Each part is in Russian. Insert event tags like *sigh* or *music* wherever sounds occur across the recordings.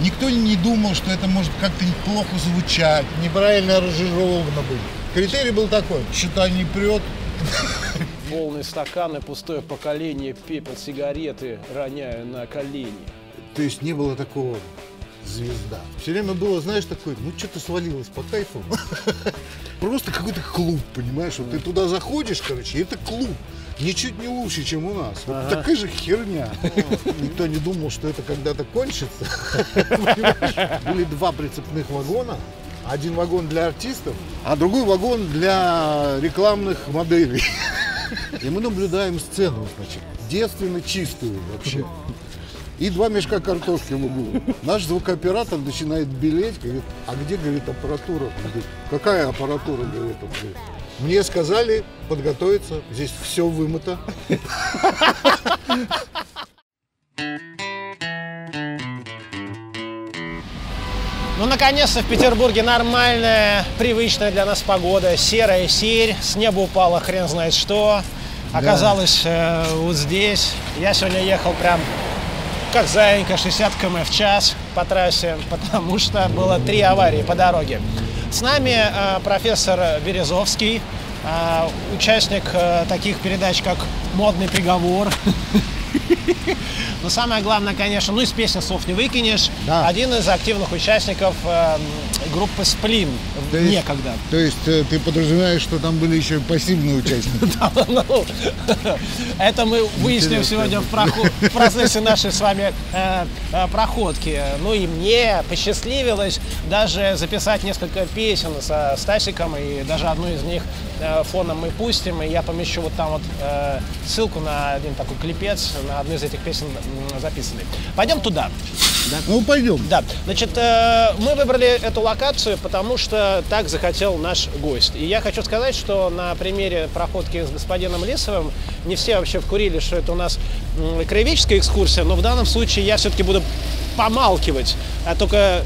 Никто не думал, что это может как-то плохо звучать, неправильно аранжировано быть. Критерий был такой, что-то не прет, Полные стаканы, пустое поколение, пепел, сигареты роняю на колени. То есть не было такого звезда. Все время было, знаешь, такое, ну что-то свалилось по кайфу. *laughs* Просто какой-то клуб, понимаешь? Вот ты туда заходишь, короче, это клуб. Ничуть не лучше, чем у нас. Вот такая же херня. Никто не думал, что это когда-то кончится. *laughs* Были два прицепных вагона. Один вагон для артистов, а другой вагон для рекламных моделей. И мы наблюдаем сцену, значит, девственно чистую вообще. И два мешка картошки в углу. Наш звукооператор начинает белеть, говорит, а где, говорит, аппаратура? Говорит, какая аппаратура, говорит, он говорит. Мне сказали подготовиться, здесь все вымыто. Ну, наконец-то в Петербурге нормальная, привычная для нас погода. Серая серь, с неба упало хрен знает что. Оказалось э, вот здесь. Я сегодня ехал прям как заинька 60 км в час по трассе, потому что было три аварии по дороге. С нами э, профессор Березовский, э, участник э, таких передач, как «Модный приговор». *laughs* *laughs* Но самое главное, конечно, ну из песни слов не выкинешь. Да. Один из активных участников э, группы «Сплин» То есть- некогда. То есть э, ты подразумеваешь, что там были еще пассивные участники? *laughs* Да, ну, Это мы выясним сегодня в, процессе нашей с вами э, э, проходки. Ну и мне посчастливилось даже записать несколько песен со Стасиком, и даже одну из них фоном мы пустим, и я помещу вот там вот ссылку на один такой клипец, на одну из этих песен м, записанный. Пойдем туда. Ну, пойдем. Да, значит, э, мы выбрали эту локацию, потому что так захотел наш гость. И я хочу сказать, что на примере проходки с господином Лисовым не все вообще вкурили, что это у нас краеведческая экскурсия, но в данном случае я все-таки буду помалкивать, а только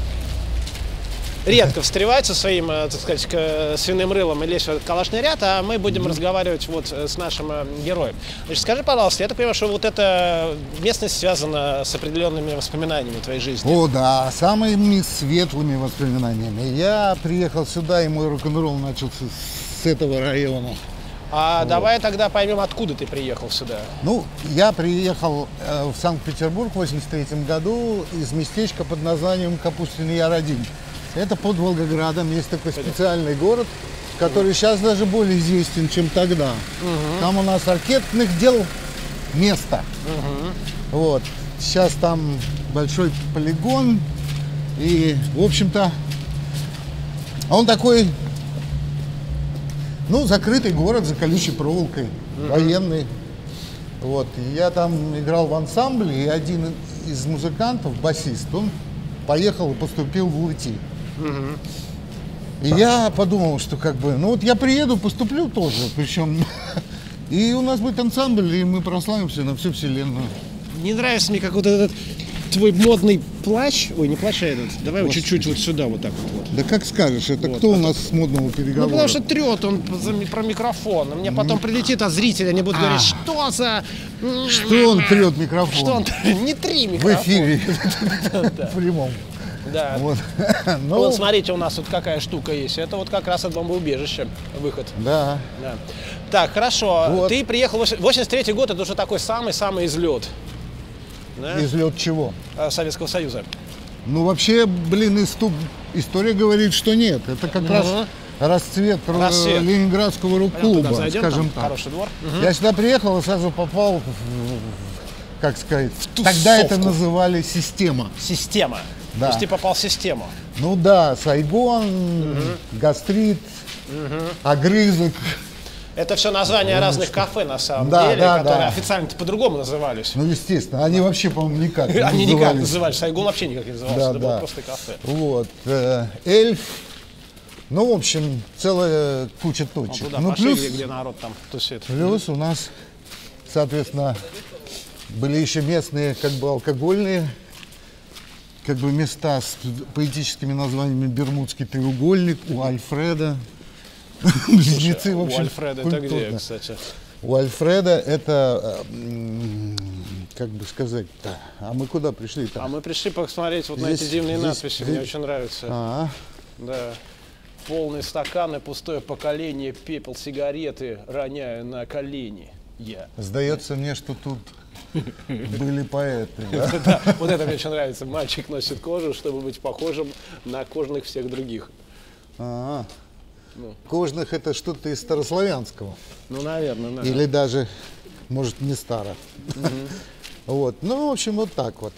редко встревать со своим, э, так сказать, к- свиным рылом и лезть в этот калашный ряд, а мы будем разговаривать вот э, с нашим э, героем. Значит, скажи, пожалуйста, я так понимаю, что вот эта местность связана с определенными воспоминаниями твоей жизни. О, да, самыми светлыми воспоминаниями. Я приехал сюда, и мой рок-н-ролл начался с этого района. А давай тогда поймем, откуда ты приехал сюда. Ну, я приехал э, в Санкт-Петербург в 83 году из местечка под названием Капустин Яр-1. Это под Волгоградом. Есть такой специальный город, который сейчас даже более известен, чем тогда. Там у нас ракетных дел место. Вот. Сейчас там большой полигон. И, в общем-то, он такой, ну, закрытый город за колючей проволокой, военный. Вот. И я там играл в ансамбле, и один из музыкантов, басист, он поехал и поступил в УТИ. И я подумал, что как бы, ну вот я приеду, поступлю тоже, причем, *laughs* и у нас будет ансамбль, и мы прославимся на всю вселенную. Не нравится мне как вот этот твой модный плащ. Ой, не плащ, а этот. Давай вот чуть-чуть вот сюда вот так вот. Да как скажешь, это Вот, кто у потом. нас с модного переговора? Ну, потому что трет он про микрофон. И Мне потом прилетит, а зрители они будут говорить, что за... Что он трет микрофон? Что он... Не три В микрофона. *laughs* эфире. В прямом. Да. *laughs* Вот. *laughs* Ну, Вот смотрите, у нас тут какая штука есть. Это вот как раз от бомбоубежища выход. Да. Да. Так, хорошо. Вот. Ты приехал... в 83 год, это уже такой самый-самый излет да, Излет чего? э, Советского Союза. Ну, вообще, блин, исту- история говорит, что нет. Это как раз расцвет, Расцвет. ленинградского рок-клуба, зайдем, скажем так. хороший двор. Я сюда приехал и сразу попал, в, в- как сказать, тогда это называли система. Система. Да. То есть ты попал в систему. Ну да, Сайгон, гастрит, огрызок. Это все названия разных кафе на самом Да, деле, да, которые да. официально по-другому назывались. Ну, естественно, они вообще, по-моему, никак не Они никак назывались. Сайгон вообще никак не назывался. Да, это было да. просто кафе. Вот. э, эльф. Ну, в общем, целая куча Вот точек. туда ну, пошли, плюс, где, где народ там тусит. плюс у нас, соответственно, были еще местные, как бы, алкогольные как бы места с поэтическими названиями Бермудский треугольник, у Альфреда. *laughs* Близнецы, в У общем, Альфреда это где, кстати? У Альфреда это как бы сказать-то, а мы куда пришли-то? А мы пришли посмотреть вот на эти Здесь- дивные здесь- надписи, здесь- мне очень нравится. А, Да. Полный стакан и пустое поколение, пепел сигареты роняю на колени. Я. сдается мне, что тут были поэты, *laughs* да? Вот это мне очень нравится. Мальчик носит кожу, чтобы быть похожим на кожных всех других. А, Ну. Кожных это что-то из старославянского. Ну, наверное, да. Или даже, может, не старо. *laughs* Вот. Ну, в общем, вот так вот.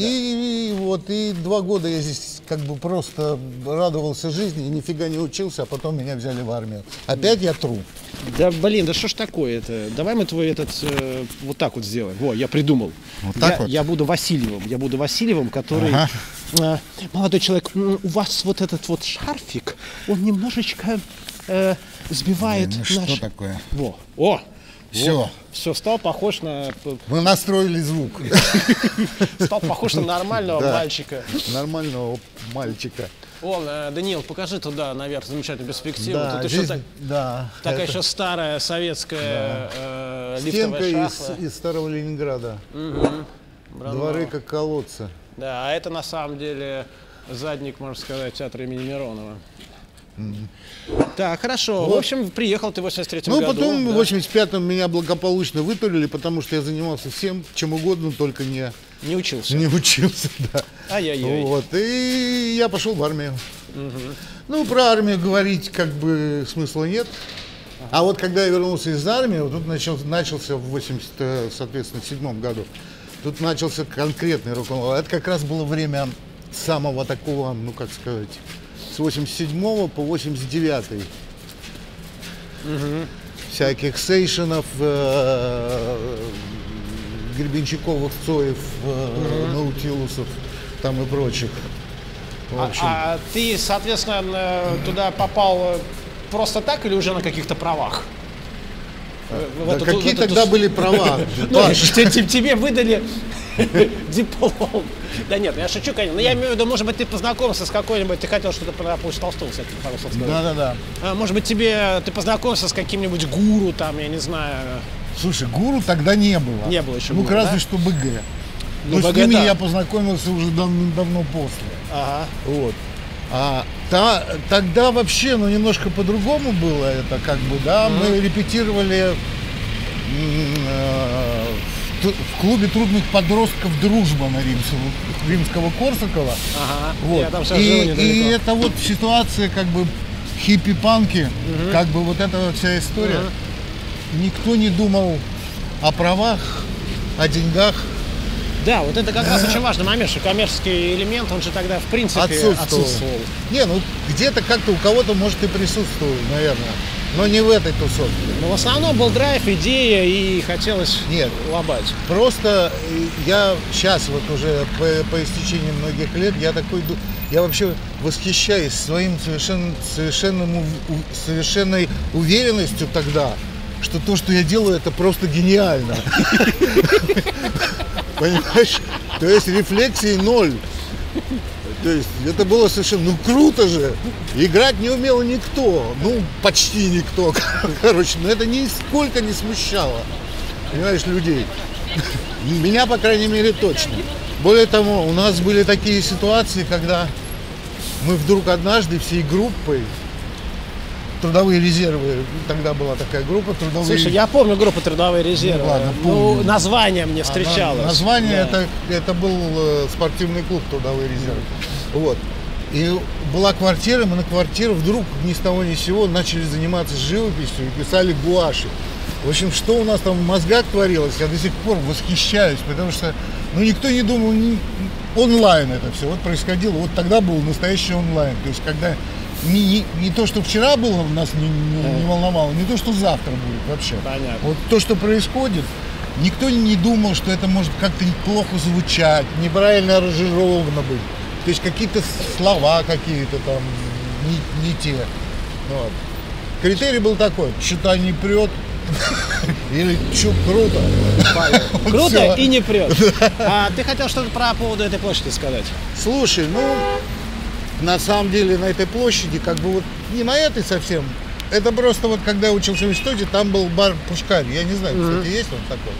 И, вот, и два года я здесь как бы просто радовался жизни, и нифига не учился, а потом меня взяли в армию. Опять я труп. Да блин, да что ж такое-то? Давай мы твой этот э, вот так вот сделаем. Во, я придумал. Вот так я, вот? я буду Васильевым. Я буду Васильевым, который. Ага. э, молодой человек, у вас вот этот вот шарфик, он немножечко э, сбивает Ну, что наш. такое? Во. О! Все, Все, стал похож на мы настроили звук *laughs* стал похож на нормального *laughs* Да. мальчика. нормального мальчика. О, э, Даниил, покажи туда наверх замечательную перспективу. Да, Тут еще здесь- так- да, такая это еще старая советская э, стенка лифтовая из, шахта. из старого Ленинграда. Браво. Дворы как колодцы. Да, а это на самом деле задник, можно сказать, театра имени Миронова. Так, хорошо. В общем, приехал ты в 83 Ну, году. потом да. в 85-м меня благополучно вытурили, потому что я занимался всем, чем угодно, только не, Не учился. не учился. *laughs* Да. Ай-яй-яй. Вот, и я пошел в армию. Ну, про армию говорить как бы смысла нет. А вот когда я вернулся из армии, вот тут начал, начался в 80, э, соответственно, седьмом году, тут начался конкретный рок-н-ролл. Это как раз было время самого такого, ну, как сказать, 87 по 89 всяких сейшенов, э, Гребенщиковых, Цоев, э, Наутилусов там и прочих. В А, общем, а ты, соответственно, э, туда попал просто так или уже на каких-то правах? Э, в да эту- в какие эту тогда тус- были права? *laughs* Ну, тебе выдали *laughs* диплом. Да нет, я шучу, конечно. Но я имею в виду, может быть, ты познакомился с какой-нибудь, ты хотел что-то про Пусть Толстого, кстати, пару слов сказать. Да-да-да. А, Может быть, тебе ты познакомился с каким-нибудь гуру, там, я не знаю. Слушай, гуру тогда не было. Не было еще Ну, разве что БГ. Ну, Ну, с ними я познакомился уже дав- давно после. Ага. Вот. А та- тогда вообще, ну, немножко по-другому было это, как бы, да. Мы репетировали э, в, клубе трудных подростков «Дружба» на Римского, Римского Корсакова. Ага. Вот. Я там сейчас и, живу и это вот ситуация, как бы хиппи-панки, как бы вот эта вся история. Никто не думал о правах, о деньгах. Да, вот это как раз очень важный момент, что коммерческий элемент, он же тогда в принципе Отсутствовал. отсутствовал. Не, ну где-то как-то у кого-то может и присутствовал, наверное. Но не в этой тусовке. Но в основном был драйв, идея и хотелось Нет. лобать. Просто э, я сейчас вот уже по, по истечении многих лет, я такой, я вообще восхищаюсь своим совершенно, совершенным, совершенной уверенностью тогда, что то, что я делаю, это просто гениально. *laughs* Понимаешь? То есть рефлексии ноль. То есть это было совершенно, ну круто же. Играть не умел никто, ну почти никто, *laughs* короче, но это нисколько не смущало, понимаешь, людей. Меня, по крайней мере, точно. Более того, у нас были такие ситуации, когда мы вдруг однажды всей группой, трудовые резервы, тогда была такая группа, трудовые Слушай, я помню группу «Трудовые резервы». Ну, ладно, Ну, помню. название мне А, встречалось. на- Название Да. это, это был э, спортивный клуб Трудовые резервы. Вот. И была квартира, мы на квартиру вдруг ни с того ни с сего начали заниматься живописью и писали гуаши. В общем, что у нас там в мозгах творилось, я до сих пор восхищаюсь, потому что ну, никто не думал, ни- онлайн это все. Вот происходило, вот тогда был настоящий онлайн. То есть, когда не, не, не то, что вчера было, нас не, не- не волновало, не то, что завтра будет вообще. Понятно. Вот то, что происходит, никто не думал, что это может как-то плохо звучать, неправильно аранжировано быть. То есть какие-то слова какие-то там не, не те. Вот. Критерий был такой, что-то не прет, *laughs* или что круто. *laughs* Круто и не прет. *laughs* А ты хотел что-то про поводу этой площади сказать? Слушай, ну, на самом деле на этой площади, как бы вот не на этой совсем, это просто вот когда я учился в институте, там был бар Пушкарь. Я не знаю, кстати, есть он такой.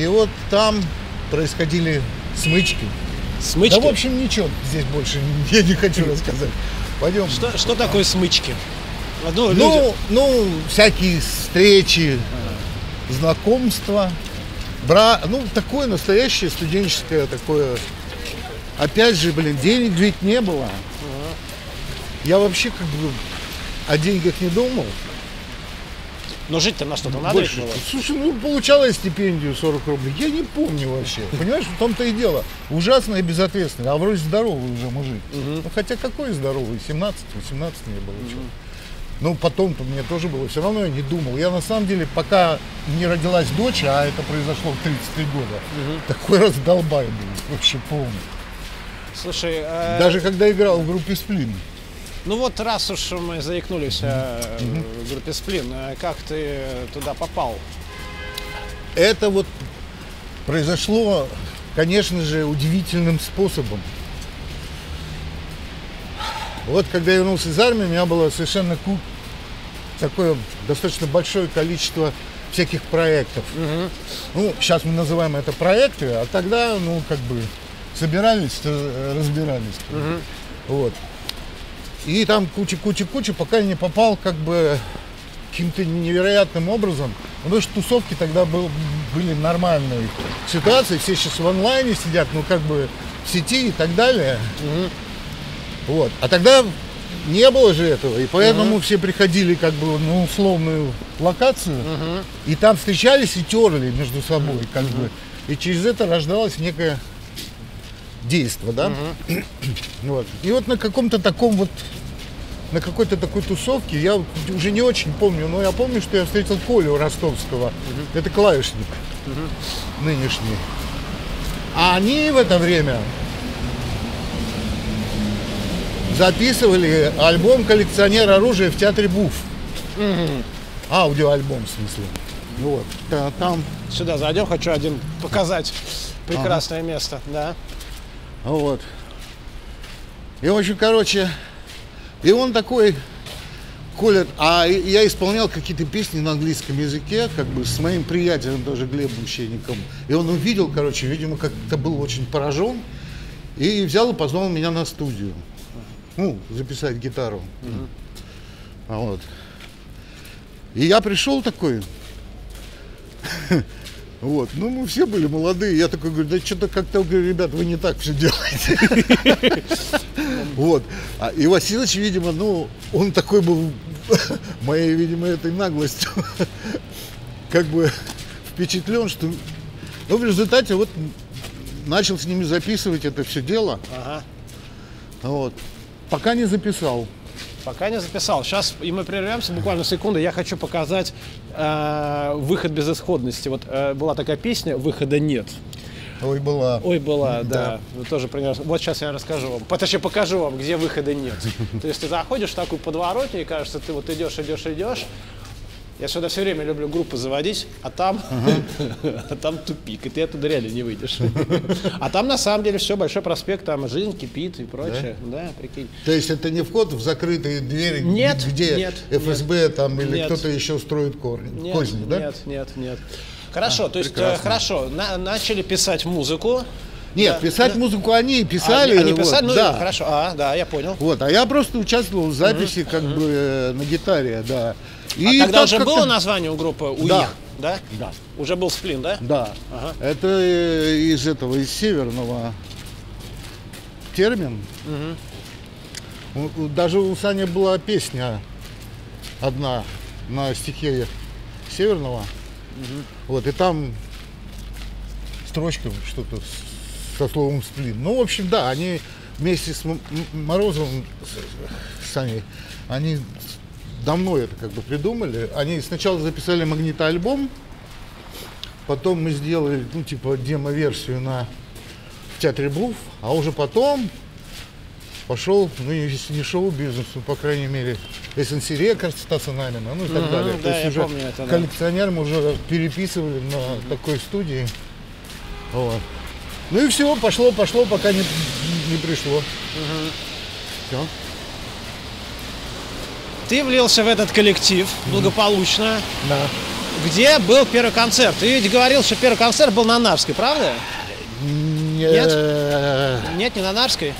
И вот там происходили смычки. Смычки? Да, в общем, ничего здесь больше *laughs* я не хочу рассказать. Пойдем. Что, что такое смычки? Ну, люди- Ну, ну, всякие встречи, знакомства, бра... ну, такое настоящее студенческое такое. Опять же, блин, денег ведь не было. Я вообще как бы о деньгах не думал. но жить-то на что-то надо ведь Больше. было. Слушай, ну получала я стипендию 40 рублей. Я не помню вообще. Понимаешь, в том-то и дело. Ужасно и безответственно. А вроде здоровый уже мужик. Ну хотя какой здоровый? 17-18 мне было. чё. Ну потом-то мне тоже было. Все равно я не думал. Я на самом деле, пока не родилась дочь, а это произошло в 33 года, такой раздолбай был. Вообще полный. Слушай, э, Даже когда играл в группе Сплин. ну вот раз уж мы заикнулись о э, группе Сплин, э, как ты туда попал? Это вот произошло, конечно же, удивительным способом. Вот когда я вернулся из армии, у меня было совершенно ку- такое достаточно большое количество всяких проектов. Ну, сейчас мы называем это проекты, а тогда, ну, как бы собирались, э, разбирались. Вот. И там куча-куча-куча, пока я не попал как бы каким-то невероятным образом. Ну, Потому что тусовки тогда был, были нормальные ситуации. Все сейчас в онлайне сидят, ну как бы в сети и так далее. Вот. А тогда не было же этого. И поэтому все приходили как бы на условную локацию. И там встречались и терли между собой. Как бы. И через это рождалось некое действо, да? *clears throat* Вот. И вот на каком-то таком вот на какой-то такой тусовке, я уже не очень помню, но я помню, что я встретил Колю Ростовского. Это клавишник нынешний. А они в это время записывали альбом «Коллекционер оружия» в театре Буф. Аудиоальбом, в смысле. Вот. Та- Там Сюда зайдем, хочу один показать прекрасное место, да. Вот. И, в общем, короче, и он такой, Коля, а я исполнял какие-то песни на английском языке, как бы с моим приятелем тоже Глебом Щенником. И он увидел, короче, видимо, как-то был очень поражен. И взял и позвал меня на студию. Ну, записать гитару. А вот. И я пришел такой, *laughs* вот, ну мы все были молодые, я такой говорю, да что-то как-то, говорю, ребят, вы не так все делаете. *laughs* Вот, А, и Василович, видимо, ну, он такой был, *laughs* моей, видимо, этой наглостью, *laughs* как бы впечатлен, что, ну, в результате вот начал с ними записывать это все дело, Ага. вот, пока не записал. Пока не записал. Сейчас и мы прервемся буквально секунду. Я хочу показать э, выход безысходности. Вот э, была такая песня «Выхода нет». Ой, была. Ой, была, да. Вы тоже принес. Вот сейчас я расскажу вам. Точнее, покажу вам, где выхода нет. *laughs* То есть ты заходишь в такую подворотню, и кажется, ты вот идешь, идешь, идешь. Я сюда все время люблю группы заводить, а там, *laughs* а там тупик, и ты оттуда реально не выйдешь. А там на самом деле все, большой проспект, там жизнь кипит и прочее. Да, прикинь. То есть это не вход в закрытые двери, Нет, где нет, ФСБ там или Нет. кто-то еще строит корни, Нет, козни, да? нет, нет, нет. Хорошо, то есть, э, прекрасно. хорошо, на- начали писать музыку. Нет, Да, писать да. музыку они писали. Они, они вот, писали, ну да. хорошо, а, да, я понял. Вот, а я просто участвовал в записи как бы э, на гитаре, да. А И тогда так уже было название у группы УИХ, Да. да? Да. Уже был сплин, да? Да. Ага. Это э, из этого, из северного термин. У- у- Даже у Сани была песня одна на стихе северного. Вот, и там строчка что-то со словом сплин. Ну, в общем, да, они вместе с Морозовым, с- с Саней, они давно это как бы придумали. Они сначала записали магнитоальбом, потом мы сделали, ну, типа, демо-версию на в театре Буф, а уже потом пошел, ну, если не шоу-бизнес, ну, по крайней мере, SNC Records Стаса Намина, ну и так далее. да, я уже помню это, да. коллекционер мы уже переписывали на такой студии. Вот. Ну и все, пошло, пошло, пока не, не пришло. Все. Ты влился в этот коллектив благополучно. Да. где был первый концерт? Ты ведь говорил, что первый концерт был на Нарвской, правда? Нет? Нет, не на Нарвской.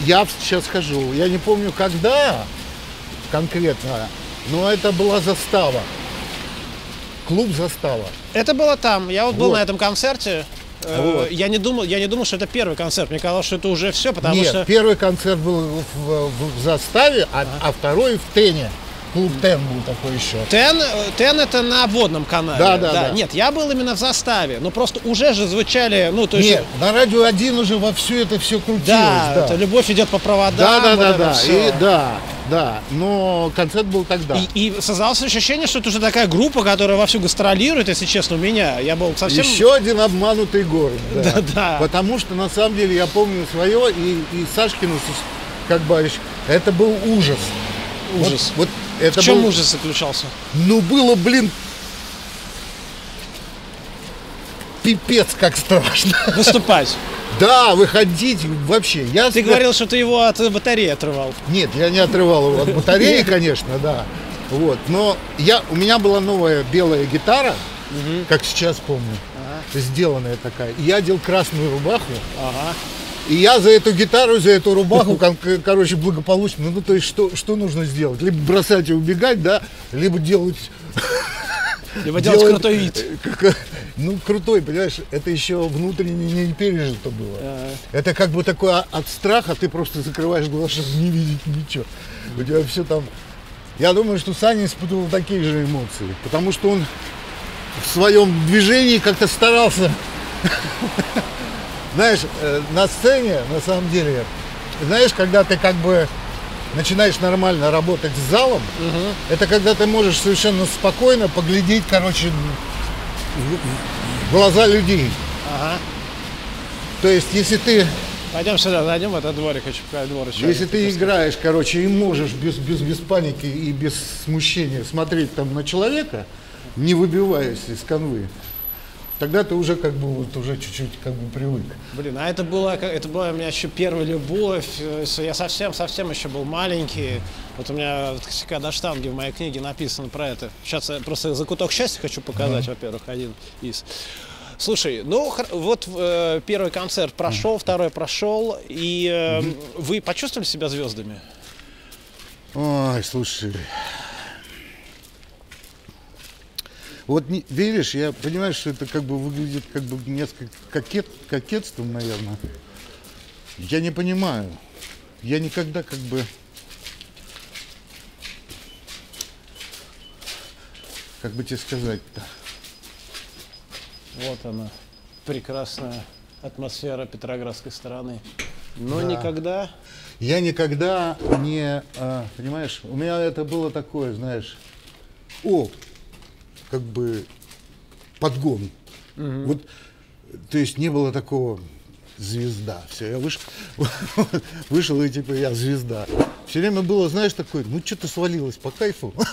Я сейчас скажу. Я не помню, когда конкретно, но это была застава. Клуб застава. Это было там. Я вот был Вот. на этом концерте. Э, Вот. Я не думал, я не думал, что это первый концерт. Мне казалось, что это уже все, потому Нет, что первый концерт был в, в- в заставе, а, а второй в Тене. Клуб Тен был такой еще. Тен, э, Тен это на водном канале. Да, да, да. Нет, я был именно в заставе. Но просто уже же звучали, ну то есть. Нет, на радио один уже во все это все крутилось. Да, да. это любовь идет по проводам. Да, да, да, да, и, да, да. Но концерт был тогда. И, и создалось ощущение, что это уже такая группа, которая вовсю гастролирует, если честно, у меня. Я был совсем... Еще один обманутый город. Да. Да, да. Потому что на самом деле я помню свое и, и Сашкину как барич. Это был ужас. Ужас. Вот, вот это В чем был- ужас заключался? Ну было, блин, пипец как страшно. Выступать. Да, выходить вообще. Я Ты говорил, что ты его от батареи отрывал. Нет, я не отрывал его от батареи, конечно, да. Вот, но я, у меня была новая белая гитара, как сейчас помню, сделанная такая. И я одел красную рубаху, Ага. И я за эту гитару, за эту рубаху, короче, благополучно, ну, то есть, что, что нужно сделать? Либо бросать и убегать, да, либо делать... *laughs* Либо делать делать, крутой вид. *laughs* э, как- ну, крутой, понимаешь, это еще внутренне не пережито было. Это как бы такое от страха, ты просто закрываешь глаза, чтобы *laughs* не видеть ничего. У тебя все там... Я думаю, что Саня испытывал такие же эмоции, потому что он в своем движении как-то старался. Знаешь, э, на сцене, на самом деле, знаешь, когда ты как бы начинаешь нормально работать с залом, это когда ты можешь совершенно спокойно поглядеть, короче, в- глаза людей. Ага. То есть, если ты Пойдем сюда, зайдем в этот дворик, хочу показать двор еще. Если ты играешь, короче, и можешь без, без, без паники и без смущения смотреть там на человека, не выбиваясь из канвы, тогда ты уже как бы вот уже чуть-чуть как бы привык. Блин, а это было, это была у меня еще первая любовь. э, Я совсем, совсем еще был маленький. Вот у меня до штанги в моей книге написано про это. Сейчас я просто закуток счастья хочу показать, во-первых, один из. Слушай, ну вот э, первый концерт прошел, второй прошел, и э, вы почувствовали себя звездами? Ой, слушай. Вот не, веришь, я понимаю, что это как бы выглядит как бы несколько кокет, кокетством, наверное. Я не понимаю. Я никогда как бы... Как бы тебе сказать-то? Вот она, прекрасная атмосфера Петроградской стороны. Но Да. никогда Я никогда не, а, понимаешь, у меня это было такое, знаешь, о, как бы подгон. Вот, то есть не было такого звезда. Все, я вышел, *laughs* вышел и типа я звезда. Все время было, знаешь, такое, ну что-то свалилось по кайфу. *laughs*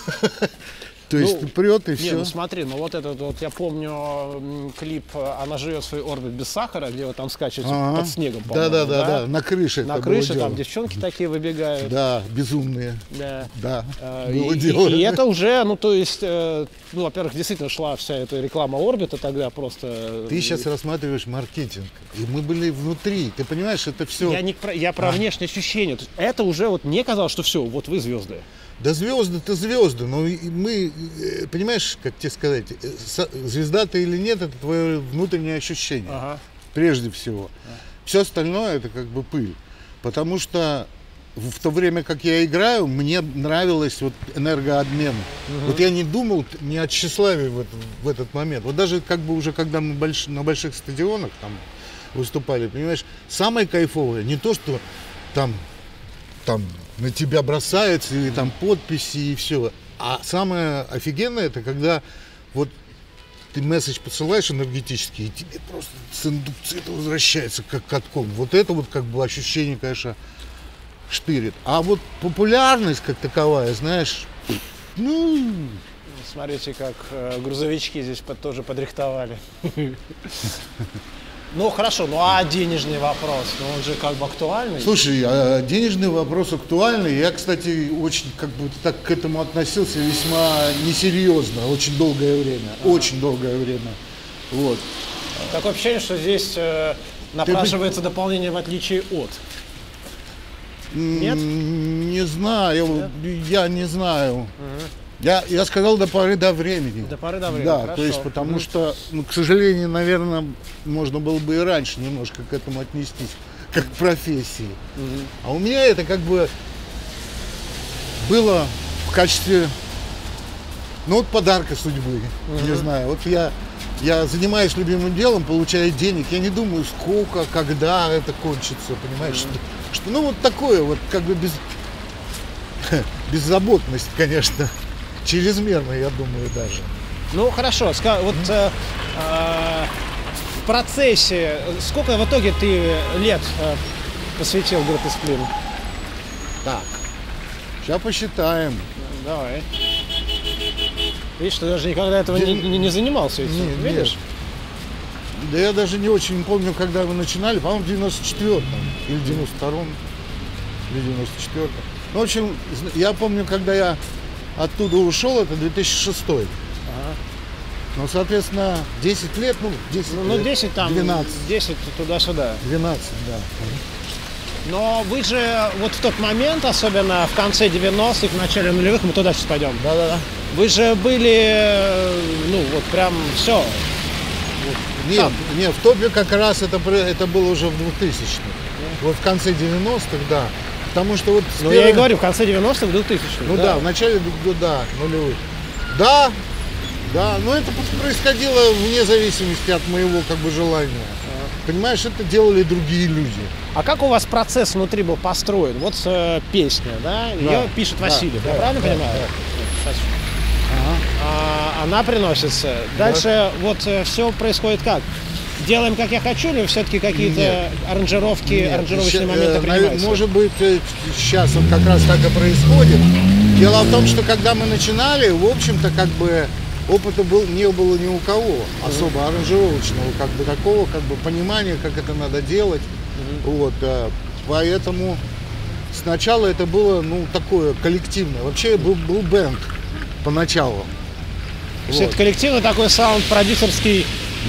То есть Ну, прет и Не, все. ну смотри, ну вот этот вот, я помню клип э, «Она живет свой орбит без сахара», где вы там скачете под снегом, Да, да, да, да, на крыше На крыше там дело. девчонки такие выбегают. Да, безумные. Да. Да, Э, было и, дело. и- и это уже, ну то есть, э, ну, во-первых, действительно шла вся эта реклама орбита тогда просто. Ты сейчас рассматриваешь маркетинг. И мы были внутри. Ты понимаешь, это все. Я, не про, я про внешнее ощущение. То есть это уже вот мне казалось, что все, вот вы звезды. Да звезды то звезды, но и мы, э, понимаешь, как тебе сказать, э, звезда ты или нет, это твое внутреннее ощущение, Ага. прежде всего. Все остальное это как бы пыль. Потому что в то время, как я играю, мне нравилось вот энергообмен. Вот я не думал не о тщеславии в, этот- в этот момент. Вот даже как бы уже когда мы больш- на больших стадионах там выступали, понимаешь, самое кайфовое не то, что там там на тебя бросаются или там подписи и все. А самое офигенное это когда вот ты месседж посылаешь энергетический, и тебе просто с индукцией это возвращается как катком. Вот это вот как бы ощущение, конечно, штырит. А вот популярность как таковая, знаешь, ну, Смотрите, как э, грузовички здесь под- тоже подрихтовали. *laughs* Ну хорошо, ну а денежный вопрос, ну он же как бы актуальный. Слушай, а денежный вопрос актуальный. Я, кстати, очень как бы так к этому относился весьма несерьезно, очень долгое время, очень долгое время. Вот. Такое ощущение, что здесь э, напрашивается дополнение в отличие от. Нет? Не знаю, я не знаю. Я, я сказал до поры до времени. До поры до времени, Да, хорошо. то есть потому Мгм. что, ну, к сожалению, наверное, можно было бы и раньше немножко к этому отнестись, как к профессии. А у меня это как бы было в качестве, ну вот подарка судьбы, не знаю. Вот я, я занимаюсь любимым делом, получаю денег, я не думаю, сколько, когда это кончится, понимаешь? Что, что, ну вот такое вот, как бы без, *laughs* беззаботность, конечно, чрезмерно, я думаю, даже. Ну хорошо, ска- вот э, э, в процессе, сколько в итоге ты лет э, посвятил группе Сплин? Так, сейчас посчитаем. Давай. Видишь, ты даже никогда этого не, не- не занимался этим, Нет, видишь? Да я даже не очень помню, когда вы начинали, по-моему, в 94-м или 92-м, или 94-м. Ну, в общем, я помню, когда я оттуда ушел, это 2006 Ага. Ну, соответственно, 10 лет, ну, 10 Ну, ну, лет, 10 там, 12, 10 туда-сюда. 12, да. Но вы же вот в тот момент, особенно в конце 90-х, в начале нулевых, мы туда сейчас пойдем. Да-да-да. Вы же были, ну вот прям все. Нет, Там. нет, в топе как раз это, это было уже в 2000-х. Вот в конце 90-х, да. Потому что вот... Ну я и говорю, в конце 90-х, 2000 Ну да, в начале, да, нулевых. Да, да, но это происходило вне зависимости от моего как бы желания. Понимаешь, это делали другие люди. А как у вас процесс внутри был построен? Вот э, песня, да? Ее пишет да, Васильев, да, я правильно да, понимаю? да. Сейчас. А, она приносится. Дальше вот все происходит как? Делаем, как я хочу, или все-таки какие-то аранжировки, Нет, аранжировочные моменты э, принимаются? Может быть, сейчас вот как раз так и происходит. Дело в том, что когда мы начинали, в общем-то, как бы опыта был, не было ни у кого особо аранжировочного, как бы такого, как бы понимания, как это надо делать. Вот, э, поэтому сначала это было, ну, такое коллективное. Вообще был, был бенд поначалу. То есть Вот. это коллективный такой саунд продюсерский.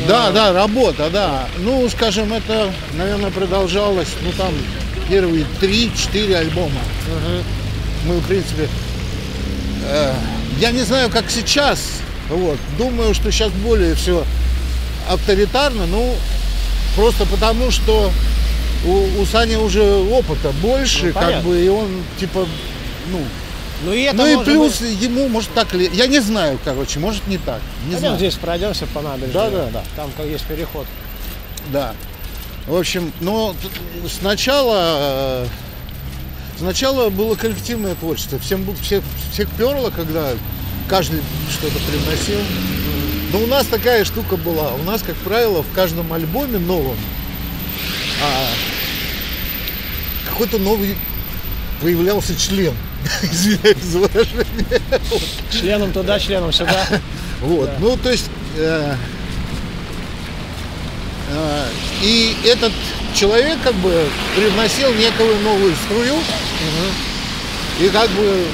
Да, да, работа, да. Ну, скажем, это, наверное, продолжалось, ну, там, первые три-четыре альбома. Мы, в принципе, э, я не знаю, как сейчас, вот, думаю, что сейчас более все авторитарно, ну, просто потому, что у, у Сани уже опыта больше, Ну, как бы, и он, типа, ну, Ну и это ну и плюс быть- ему, может, так ли, я не знаю, короче, может, не так, не Пойдем знаю. здесь пройдемся по набережной. Да, да, да. Там как есть переход. Да. В общем, т- сначала, э, сначала было коллективное творчество. Всем, бу- всех, всех перло, когда каждый что-то привносил. Но у нас такая штука была. У нас, как правило, в каждом альбоме новом а, какой-то новый появлялся член. Извиняюсь за выражение. Членом туда, членом сюда. Вот, ну то есть э, э, и этот человек как бы привносил некую новую струю, и как бы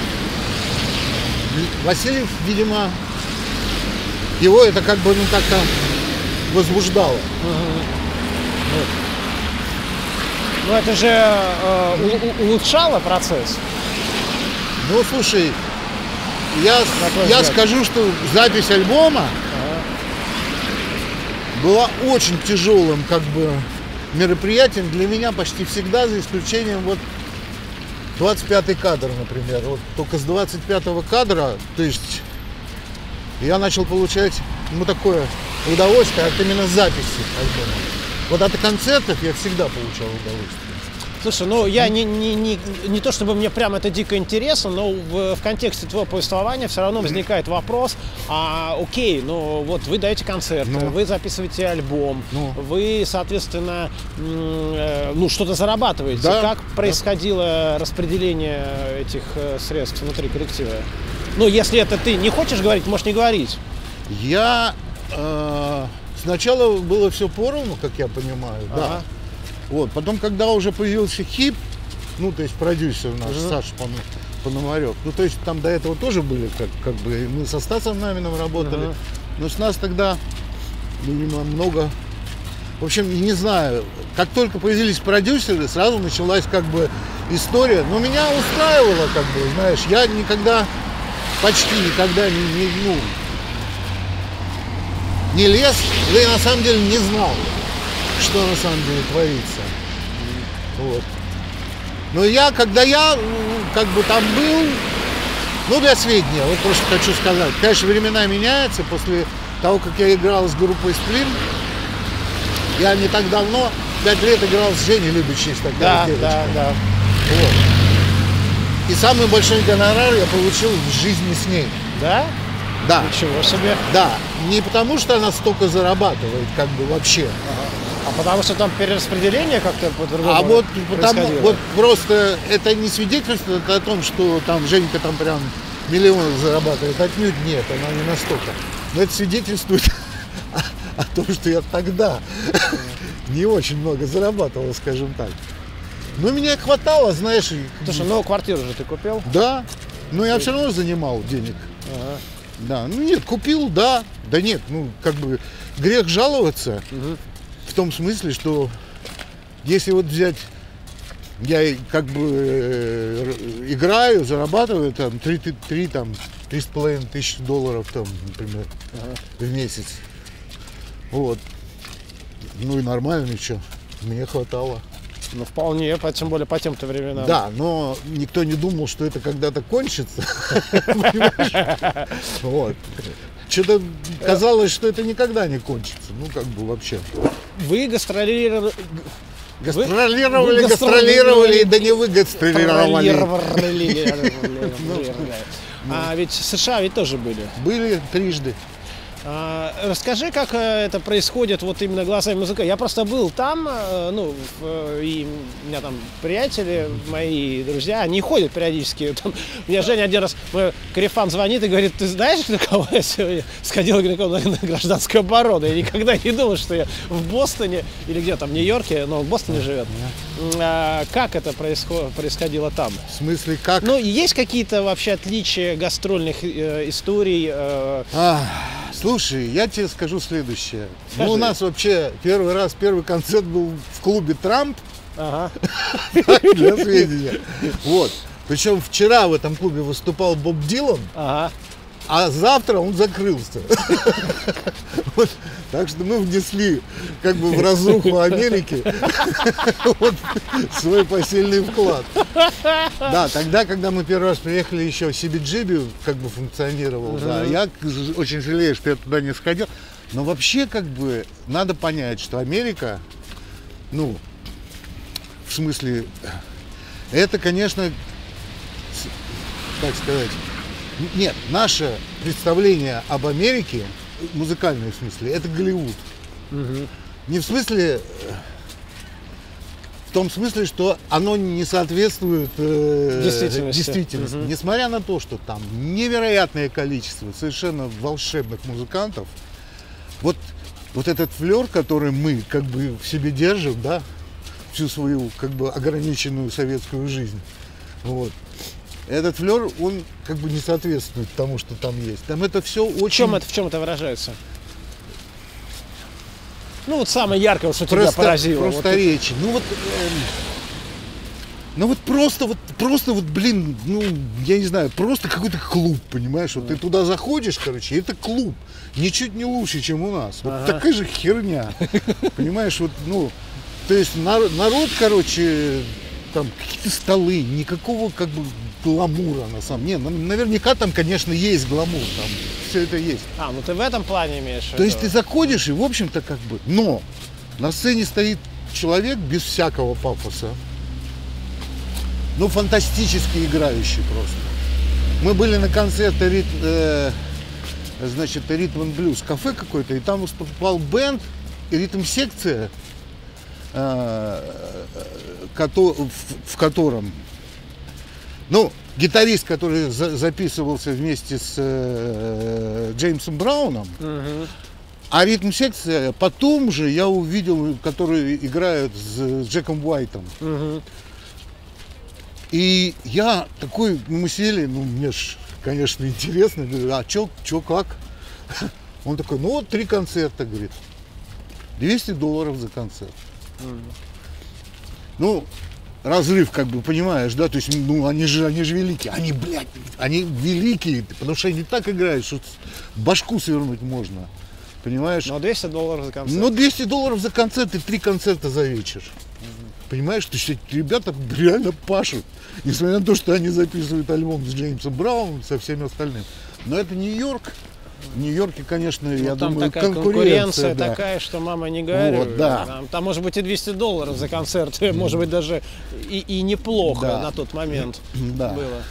Васильев, видимо, его это как бы ну как-то возбуждало. Но это же э, улучшало процесс. Ну слушай, я, я взгляд. скажу, что запись альбома была очень тяжелым как бы мероприятием для меня почти всегда, за исключением вот 25-й кадр, например. Вот только с 25-го кадра, то есть я начал получать ну такое удовольствие от именно записи альбома. Вот от концертов я всегда получал удовольствие. Слушай, ну я не, не, не, не то чтобы мне прям это дико интересно, но в, в контексте твоего повествования все равно возникает вопрос, а окей, ну вот вы даете концерты, Ну. вы записываете альбом, Ну. вы, соответственно, э, ну что-то зарабатываете. Да. Как происходило распределение этих э, средств внутри коллектива? Ну, если это ты не хочешь говорить, можешь не говорить. Я э, сначала было все поровну, как я понимаю, да. Вот, потом, когда уже появился хип, ну, то есть продюсер наш, Мгм. Саша Пон- Пономарев, ну, то есть там до этого тоже были, как, как бы, мы со Стасом Намином работали, Мгм. но с нас тогда, видимо, много, в общем, не знаю, как только появились продюсеры, сразу началась, как бы, история, но меня устраивало, как бы, знаешь, я никогда, почти никогда не, не, ну, не лез, да и на самом деле не знал, что на самом деле творится. Вот. Но я, когда я как бы там был, ну для сведения, вот просто хочу сказать, конечно, времена меняются после того, как я играл с группой Сплин. Я не так давно, пять лет играл с Женей Любич, есть такая Да, девочка. да, да. Вот. И самый большой гонорар я получил в жизни с ней. Да? Да. Ничего себе. Да, не потому что она столько зарабатывает, как бы вообще, А потому что там перераспределение как-то по-другому а вот происходило? вот просто это не свидетельствует о том, что там Женька там прям миллион зарабатывает, отнюдь нет, она не настолько. Но это свидетельствует *laughs* о, том, что я тогда *laughs* не очень много зарабатывал, скажем так. Но меня хватало, знаешь, Слушай, новую квартиру же ты купил? да, но я все равно занимал денег. Ага. Да, ну нет, купил, да. Да нет, ну как бы грех жаловаться Мгм. Том смысле, что если вот взять, я как бы э, играю, зарабатываю там три, ты- три там, три с половиной тысячи долларов там, например, Ага. в месяц. Вот. Ну и нормально, что, мне хватало. Ну, вполне, по- тем более по тем-то временам. Да, но никто не думал, что это когда-то кончится. *laughs* *laughs* Вот. Что-то казалось, что это никогда не кончится. Ну, как бы вообще. Вы гастролировали... Гастролировали, вы гастролировали, да не вы гастролировали. *laughs* А ведь США ведь тоже были. Были трижды. А, расскажи, как э, это происходит вот именно глазами музыка. Я просто был там, э, ну, в- и у меня там приятели, мои друзья, они ходят периодически. *laughs* Там, мне Женя один раз, мой Карифан звонит и говорит, ты знаешь, на кого я сегодня *laughs* сходил на, на гражданскую оборону? Я никогда не думал, что я в Бостоне, или где там, в Нью-Йорке, но в Бостоне живет. А, как это происход- происходило там? В смысле, как? Ну, есть какие-то вообще отличия гастрольных э, историй? э, А, слушай, я тебе скажу следующее. Ну, у Скажи. нас вообще первый раз, первый концерт был в клубе Трамп, ага. *laughs* для сведения. Вот. Причем вчера в этом клубе выступал Боб Дилан, Ага. А завтра он закрылся. Вот. Так что мы внесли как бы в разруху Америки *laughs* вот свой посильный вклад. Да, тогда, когда мы первый раз приехали, еще CBGB как бы функционировал, да, я очень жалею, что я туда не сходил. Но вообще, как бы, надо понять, что Америка, ну, в смысле, это, конечно, как сказать, нет, наше представление об Америке, музыкальное в смысле, это Голливуд. Не в смысле, э, в том смысле, что оно не соответствует э, Действительности. действительности. Мгм. Несмотря на то, что там невероятное количество совершенно волшебных музыкантов, вот, вот этот флер, который мы как бы в себе держим, да, всю свою как бы ограниченную советскую жизнь, вот, этот флер, он как бы не соответствует тому, что там есть. Там это все В очень... чем это, в чем это выражается? Ну вот самое яркое, что тебя просто, поразило. Просто Вот речи. Ну вот, эм, ну вот просто, вот просто вот, блин, ну я не знаю, просто какой-то клуб, понимаешь? Вот ты туда заходишь, короче, это клуб, ничуть не лучше, чем у нас. Вот Ага. такая же херня, понимаешь? Вот, ну, то есть нар- народ, короче, там какие-то столы, никакого как бы гламура на самом деле. Наверняка там, конечно, есть гламур, там все это есть. А, ну ты в этом плане имеешь То есть ты заходишь и, в общем-то, как бы... Но на сцене стоит человек без всякого пафоса. Ну, фантастически играющий просто. Мы были на концерте рит, э, значит, ритм and блюз кафе какое-то, и там выступал бенд и ритм-секция, э, кото- в, в котором, ну, гитарист, который за- записывался вместе с э, Джеймсом Брауном. А ритм-секция потом же я увидел, которые играют с Джеком Уайтом. И я такой, ну, мы сели, ну, мне ж, конечно, интересно. Говорю, а чё, чё, как? *laughs* Он такой, ну, вот три концерта, говорит. 200 долларов за концерт. Ну, разрыв, как бы, понимаешь, да? То есть, ну, они же, они же великие. Они, блядь, они великие, потому что они так играют, что башку свернуть можно. Понимаешь? Но 200 долларов за концерт. Ну, 200 долларов за концерт и три концерта за вечер. Понимаешь, то есть эти ребята реально пашут. Несмотря на то, что они записывают альбом с Джеймсом Брауном, со всеми остальными. Но это Нью-Йорк. В Нью-Йорке, конечно, Ну, я там думаю, такая конкуренция. да. такая, что мама не горюй. Вот, да. Там, там может быть и 200 долларов за концерт, *laughs* может быть даже и, и неплохо Да. на тот момент *laughs* Да. было.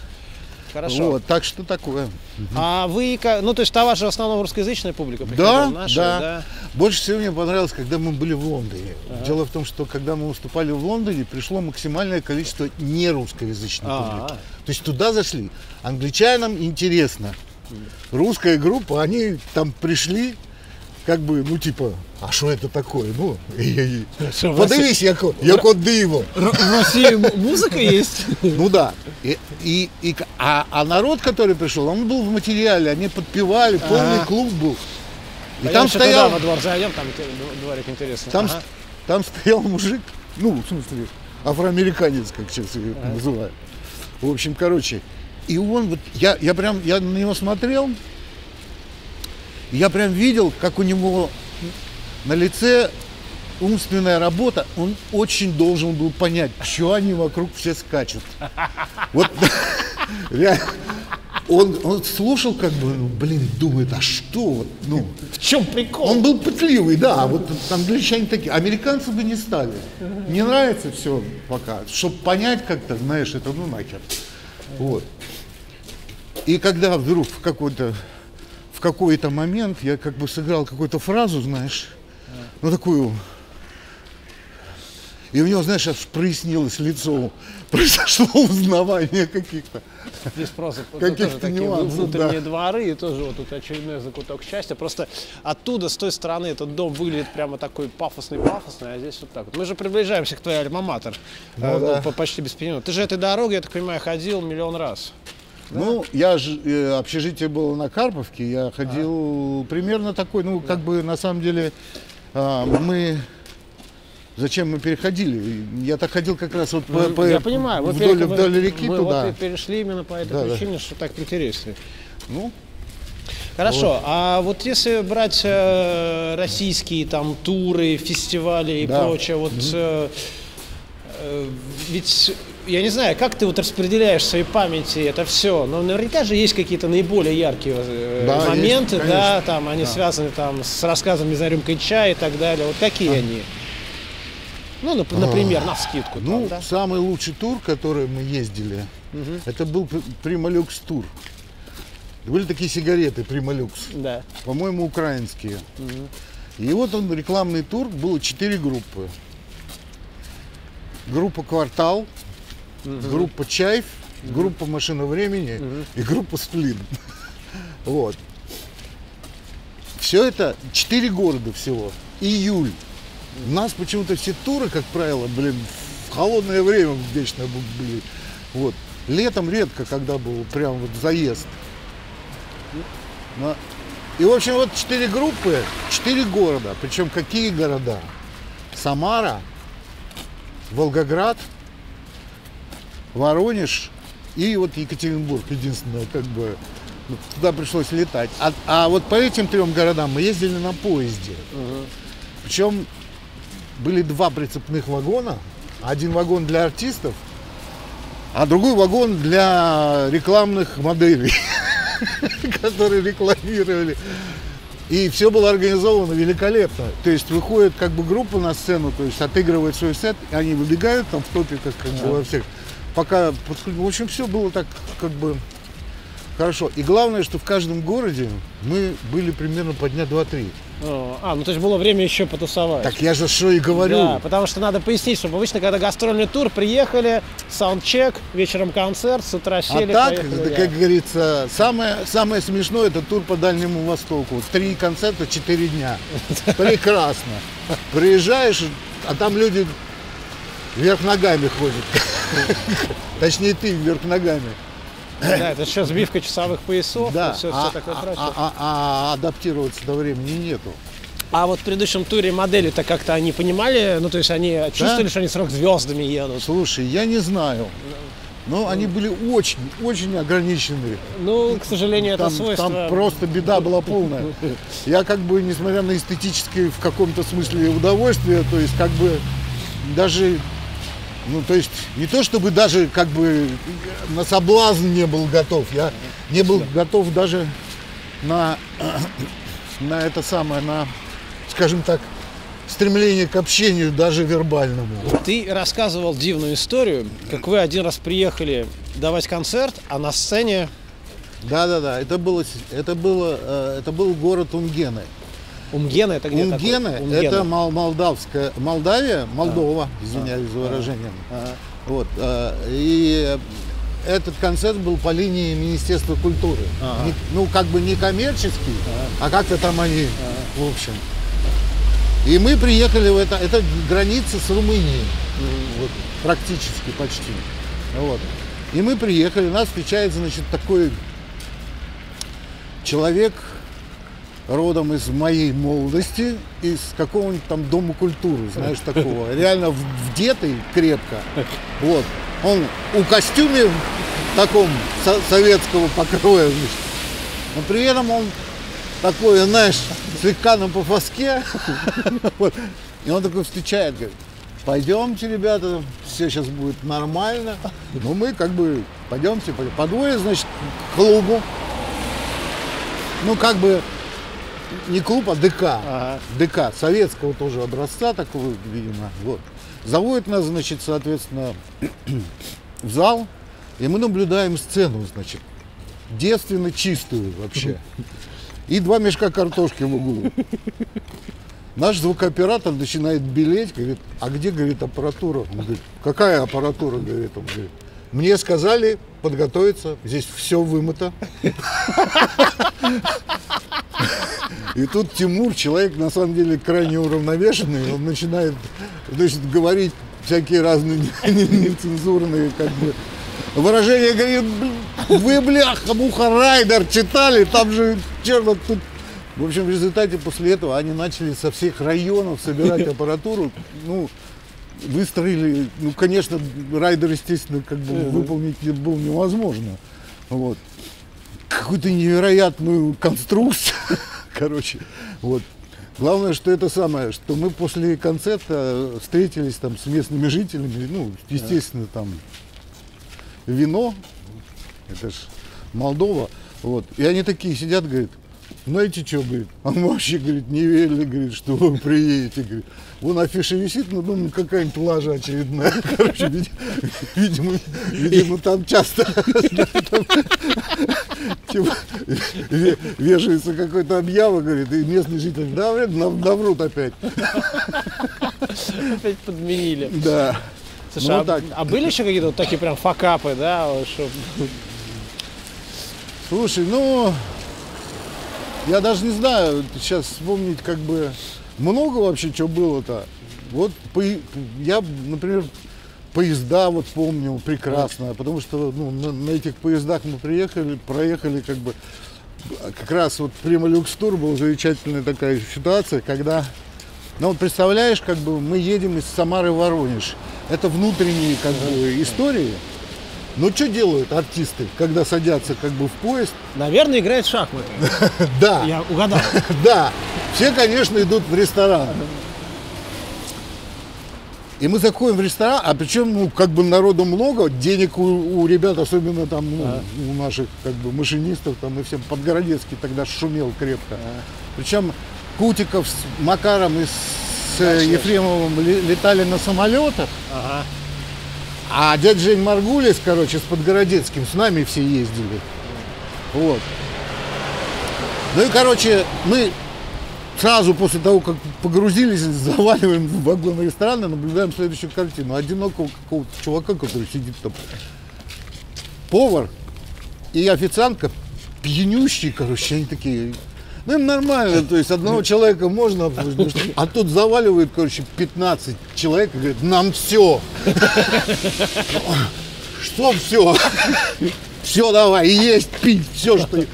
Хорошо. Вот, так что такое. А вы, ну то есть там ваша в основном русскоязычная публика приходила, Да, наша, да. Больше всего мне понравилось, когда мы были в Лондоне. Дело в том, что когда мы выступали в Лондоне, пришло максимальное количество нерусскоязычной А. публики. То есть туда зашли. Англичанам интересно. Русская группа, они там пришли, как бы, ну типа, а что это такое? Ну, ей-ей. *laughs* Что, в подивись, як, як от диво. В России музыка есть? *laughs* Ну да. И, и, и а, а народ, который пришел, он был в материале, они подпевали, полный клуб был. И там стоял, во двор зайдем, там дворик интересный. там, там стоял мужик, ну, в смысле, афроамериканец, как сейчас его называют. В общем, короче, и он вот, я, я прям, я на него смотрел, я прям видел, как у него на лице умственная работа, он очень должен был понять, что они вокруг все скачут. Вот *laughs* реально. Он, он слушал, как бы, ну, блин, думает, а что вот, ну, В чем прикол? он был пытливый, да, а вот англичане такие. Американцы бы не стали. Не нравится все пока. Чтобы понять как-то, знаешь, это ну нахер. Вот. И когда вдруг в какой-то в какой-то момент я как бы сыграл какую-то фразу, знаешь, ну такую. И у него, знаешь, аж прояснилось лицо, *laughs* произошло узнавание каких-то. Здесь просто Каких-то нюансов, внутренние да. дворы, и тоже вот тут очередной закуток счастья. Просто оттуда, с той стороны, этот дом выглядит прямо такой пафосный-пафосный, а здесь вот так вот. Мы же приближаемся к твоей альма-матер. Ну Э, да. по- почти без перемены. Ты же этой дорогой, я так понимаю, ходил миллион раз. Ну, я же, э, общежитие было на Карповке, я ходил примерно такой, ну, как бы, на самом деле, а, мы... Зачем мы переходили? Я так ходил как раз вот по, по- я понимаю, вы вдоль, пере- вдоль реки мы туда. вот и перешли именно по этой Да, да. причине, что так интереснее. Ну, Хорошо, а вот если брать э, российские там туры, фестивали и Да. прочее, вот э, э, ведь я не знаю, как ты вот распределяешь в своей памяти это все, но наверняка же есть какие-то наиболее яркие э, Да, есть, моменты, да, конечно. там они Да. связаны там с рассказами за рюмкой чая и так далее. Вот какие они? Ну, нап- например, на скидку. там, ну да? самый лучший тур, который мы ездили, это был Прималюкс тур. Были такие сигареты Прималюкс, да. по-моему, украинские. И вот он, рекламный тур, было четыре группы. Группа «Квартал», группа «Чайф», группа «Машина времени» и группа «Сплин». *laughs* Вот. Все это четыре города всего. Июль. У нас почему-то все туры, как правило, блин, в холодное время вечно были. Вот. Летом редко, когда был прям вот заезд. Но- И, в общем, вот четыре группы, четыре города. Причем какие города? Самара, Волгоград, Воронеж и вот Екатеринбург. Единственное, как бы, ну, туда пришлось летать. А, а вот по этим трем городам мы ездили на поезде. Причем были два прицепных вагона. Один вагон для артистов, а другой вагон для рекламных моделей, *laughs* которые рекламировали. И все было организовано великолепно. То есть выходит как бы группа на сцену, то есть отыгрывает свой сет, и они выбегают там в топе, как, бы во всех. Пока, в общем, все было так как бы Хорошо. И главное, что в каждом городе мы были примерно по дня два-три. О, А, ну то есть было время еще потусовать. Так я же что и говорю. Да, потому что надо пояснить, что обычно, когда гастрольный тур, приехали, саундчек, вечером концерт, с утра А сели, так, поехали, да, да. как говорится, самое, самое смешное это тур по Дальнему Востоку. Три концерта, четыре дня. *laughs* Прекрасно. Приезжаешь, а там люди вверх ногами ходят. *laughs* Точнее, ты вверх ногами. Да, это еще сбивка часовых поясов, Да, все, а, такое а- прочее. а- а- а адаптироваться до времени нету. А вот в предыдущем туре модели-то как-то они понимали, ну то есть они чувствовали, что они с рок-звездами едут. Слушай, я не знаю. Но они были очень, очень ограничены. Ну, к сожалению, это Там, свойство. там просто беда была полная. Я как бы, несмотря на эстетическое в каком-то смысле удовольствие, то есть как бы даже, ну то есть не то чтобы даже как бы на соблазн не был готов, я не был готов даже на, *clears throat* на это самое, на, скажем так, стремление к общению даже вербальному. Ты рассказывал дивную историю, как вы один раз приехали давать концерт, а на сцене Да, да, да. Это было, это было, э, это был город Унгены. Умгена это где Унгены такое? Умгена. это мол- молдавская, Молдавия, Молдова, извиняюсь за выражение. Ага. Вот. э, И этот концерт был по линии Министерства культуры. Ага. Не- ну, как бы не коммерческий, а как-то там они, в общем. И мы приехали в это, это граница с Румынией, вот, практически почти. Вот. И мы приехали, нас встречает, значит, такой человек родом из моей молодости, из какого-нибудь там дома культуры, знаешь, такого. Реально вдетый крепко. Вот. Он у костюме таком со- советского покроя, значит. Но при этом он такой, знаешь, слегка на пофаске. Вот. И он такой встречает, говорит, пойдемте, ребята, все сейчас будет нормально. Ну, мы как бы, пойдемте, пойдем. по двое, значит, к клубу. Ну, как бы, не клуб, а ДК. Ага. ДК, советского тоже образца такого, видимо. Вот. Заводит нас, значит, соответственно, *clears throat* в зал, и мы наблюдаем сцену, значит, девственно чистую вообще. И два мешка картошки в углу. Наш звукооператор начинает белеть, говорит, а где, говорит, аппаратура? Он говорит, какая аппаратура, говорит, он говорит. Мне сказали подготовиться, здесь все вымыто. И тут Тимур, человек на самом деле крайне уравновешенный, он начинает значит, говорить всякие разные нецензурные как бы выражения. Говорит, «Блин, вы, бляха, муха, Райдер читали, там же черт тут... В общем, в результате после этого они начали со всех районов собирать аппаратуру. Ну, выстроили, ну, конечно, райдер, естественно, как бы выполнить не- было невозможно. Вот. Какую-то невероятную конструкцию. *laughs* Короче, вот. Главное, что это самое, что мы после концерта встретились там с местными жителями, ну, естественно, там вино, это ж Молдова, вот. И они такие сидят, говорят, знаете что, говорит, мы вообще, говорит, не верили, говорит, что вы приедете, говорит. Вон афиша висит, ну, думаю, какая-нибудь лажа очередная. *laughs* Короче, види- видимо, видимо, там часто *laughs* типа, ве- вешается какой-то объява, говорит, и местный житель, да, нав- наврут опять. Опять подменили. Да. Слушай, Ну, а, так. а были еще какие-то вот такие прям факапы, да, вот, что- Слушай, ну, я даже не знаю, сейчас вспомнить как бы много вообще чего было-то. Вот пои- я, например, поезда вот помню прекрасно, потому что ну, на, на этих поездах мы приехали, проехали как бы как раз вот Прима Люкстур была замечательная такая ситуация, когда ну вот представляешь, как бы мы едем из Самары в Воронеж. Это внутренние как бы истории. Но что делают артисты, когда садятся как бы в поезд? Наверное, играет в шахматы. *laughs* Да, Я угадал. *laughs* да, все, конечно, идут в ресторан. И мы заходим в ресторан, а причем, ну, как бы народу много, денег у, у ребят, особенно там, ну, у наших, как бы, машинистов, там, и всем, Подгородецкий тогда шумел крепко. Причем Кутиков с Макаром и с э, Ефремовым ле- летали на самолетах, Ага. А дядя Жень Маргулис, короче, с Подгородецким с нами все ездили. Вот. Ну и, короче, мы сразу после того, как погрузились, *laughs* заваливаем в вагон ресторана, наблюдаем следующую картину. Одинокого какого-то чувака, который сидит там. Повар и официантка пьянющие, короче, они такие, ну им нормально, то есть одного человека можно, а тут заваливает, короче, 15 человек и говорит, нам все. Что все? Все давай, есть, пить, все, что...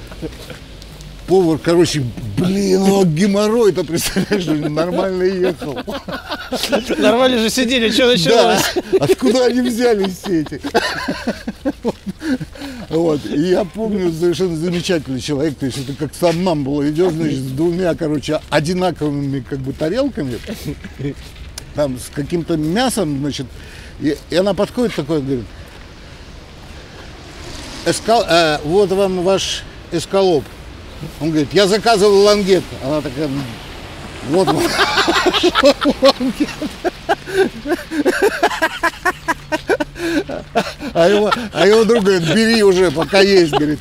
Повар, короче, блин, ну геморрой-то, представляешь, нормально ехал. Нормально же сидели, что началось? Да, откуда они взялись все эти? Вот. И я помню, совершенно замечательный человек, то есть это как сам нам было идешь, значит, с двумя, короче, одинаковыми как бы тарелками, там с каким-то мясом, значит, и, и она подходит такой, говорит, Эскал, э, вот вам ваш эскалоп. Он говорит, я заказывал лангет. Она такая, вот вам. *laughs* А его, а его друг говорит, бери уже, пока есть, говорит.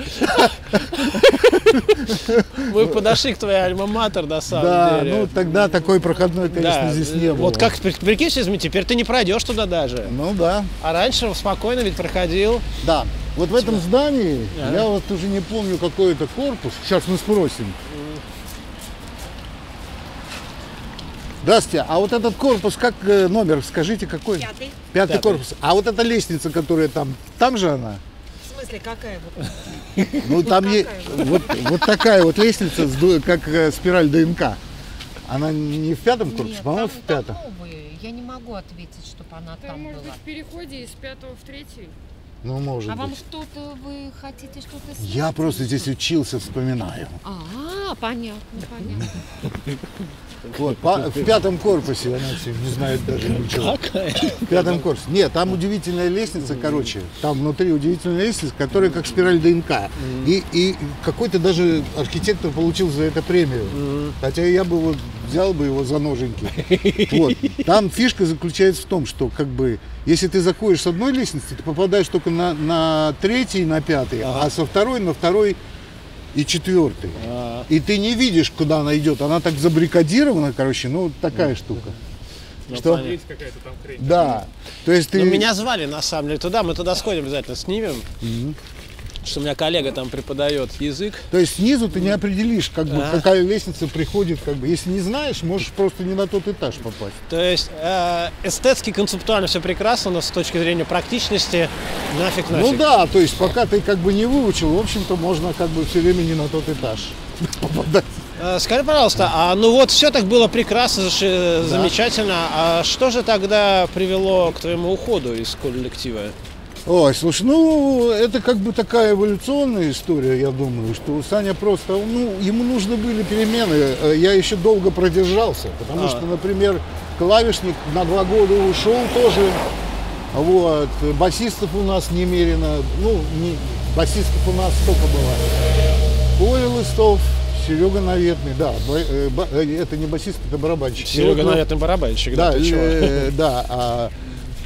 Мы подошли к твоей альма-матер, на самом Да, деле. ну тогда такой проходной, конечно, Да, здесь не было. Вот как, при- прикинь, теперь ты не пройдешь туда даже. Ну да, А раньше спокойно ведь проходил. да. Вот в этом здании, Ага. я вот уже не помню, какой это корпус. Сейчас мы спросим. Здравствуйте, а вот этот корпус, как э, номер, скажите, какой? Пятый. Пятый Пятый. корпус. А вот эта лестница, которая там, там же она? В смысле, какая вот? Ну, там есть вот, вот такая вот лестница, как э, спираль ДНК. Она не в пятом корпусе, по-моему, в пятом. Я не могу ответить, чтобы она Там, там может была. быть, в переходе из пятого в третий. Ну, может А вам быть. что-то вы хотите что-то снять? Я просто здесь учился, вспоминаю. А, понятно, понятно. *laughs* Вот, по- в пятом корпусе, она все не знает даже ничего. В пятом корпусе. Нет, там удивительная лестница, короче. Там внутри удивительная лестница, которая как спираль ДНК. И, и какой-то даже архитектор получил за это премию. Хотя я бы вот взял бы его за ноженьки. Вот. Там фишка заключается в том, что как бы если ты заходишь с одной лестницы, ты попадаешь только на, на третий, на пятый, а со второй на второй и четвертый. А, И ты не видишь, куда она идет. Она так забаррикадирована, короче, ну вот такая штука. ну, Что? понятно. Да. То есть ты. Ну, меня звали, на самом деле, туда. Мы туда сходим обязательно, снимем. Что у меня коллега там преподает язык. То есть снизу ты не определишь, как бы, А. какая лестница приходит, как бы. Если не знаешь, можешь просто не на тот этаж попасть. То есть э, эстетски, концептуально все прекрасно, но с точки зрения практичности нафиг нафиг. Ну да, то есть пока ты как бы не выучил, в общем-то, можно как бы все время не на тот этаж *laughs* попадать. Э, Скажи, пожалуйста, а ну вот все так было прекрасно, заши- замечательно, а что же тогда привело к твоему уходу из коллектива? Ой, слушай, ну это как бы такая эволюционная история, я думаю, что Саня просто, ну, ему нужны были перемены. Э, Я еще долго продержался, потому А. что, например, клавишник на два года ушел тоже. Вот, басистов у нас немерено, ну, не, басистов у нас сколько было? Коля Лыстов, Серега Наветный, да, э, э, это не басист, это барабанщик. Серега, вот, ну, наверное, барабанщик, да, да, э, да, а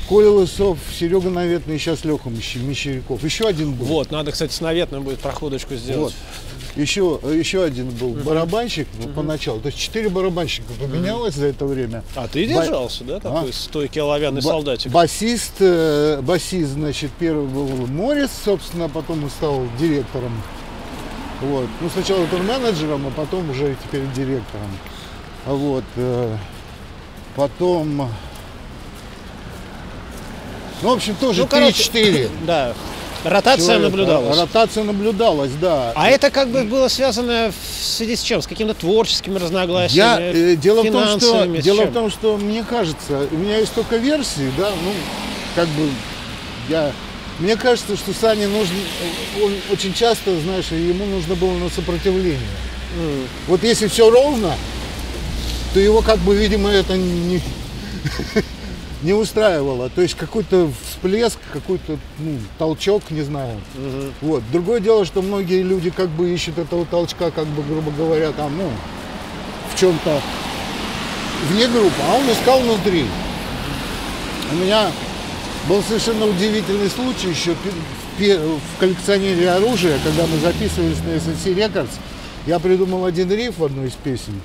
Коля Лысов, Серега Наветный, сейчас Леха Мещ- Мещеряков. Еще один был. Вот, надо, кстати, с наветным будет проходочку сделать. Вот. Еще, еще один был барабанщик ну, поначалу. То есть четыре барабанщика поменялось за это время. А ты Ба- держался, да, такой А? стойкий оловянный Ба- солдатик? Басист, э, басист, значит, первый был Морис, собственно, потом он стал директором. Вот. Ну, сначала тур-менеджером, а потом уже теперь директором. А Вот. э, Потом... Ну, в общем, тоже Ну, короче, 3-4. *laughs* Да, ротация человека. наблюдалась. Ротация наблюдалась, да. А это как бы было связано в связи с чем? С какими-то творческими Я, разногласиями? э, дело в том, что дело в том, что мне кажется, у меня есть только версии, да, ну как бы я, мне кажется, что Сане нужен, он очень часто, знаешь, ему нужно было на сопротивление. М. Вот если все ровно, то его как бы, видимо, это не, *laughs* не устраивало. То есть какой-то всплеск, какой-то ну, толчок, не знаю. Вот. Другое дело, что многие люди как бы ищут этого толчка, как бы, грубо говоря, там, ну, в чем-то вне группы, а он искал внутри. У меня Был совершенно удивительный случай еще в коллекционере оружия, когда мы записывались на SNC Records. Я придумал один риф в одной из песен.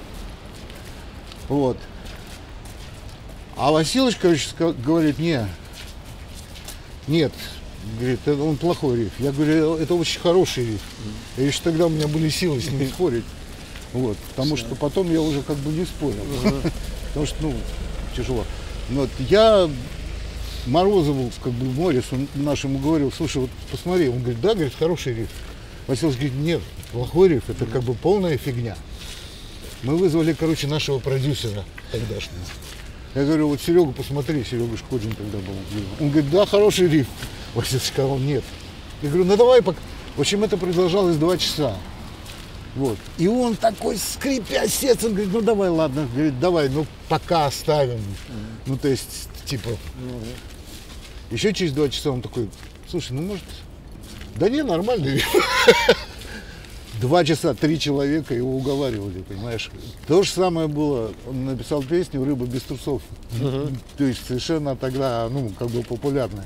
Вот. А Василыч, короче, ска- говорит, не, нет, говорит, это он плохой риф. Я говорю, это очень хороший риф. И еще тогда у меня были силы с ним *laughs* спорить. Вот, потому что потом я уже как бы не спорил. *laughs* Потому что, ну, тяжело. Вот я Морозову, как бы, Морису нашему говорил, слушай, вот посмотри, он говорит, да, говорит, хороший риф. Василий говорит, нет, плохой риф, это как бы полная фигня. Мы вызвали, короче, нашего продюсера тогдашнего. Я говорю, вот Серегу посмотри, Серега Шкоджин тогда был. Он говорит, да, хороший риф. Василий сказал, нет. Я говорю, ну давай пока. В общем, это продолжалось два часа. Вот. И он такой, скрипя сердцем, говорит, ну давай, ладно, говорит, давай, ну пока оставим. Ну, то есть, типа, еще через два часа он такой, слушай, ну может, да не, нормально. *laughs* Два часа, три человека его уговаривали, понимаешь. То же самое было, он написал песню «Рыба без трусов». То есть совершенно тогда, ну, как бы популярная.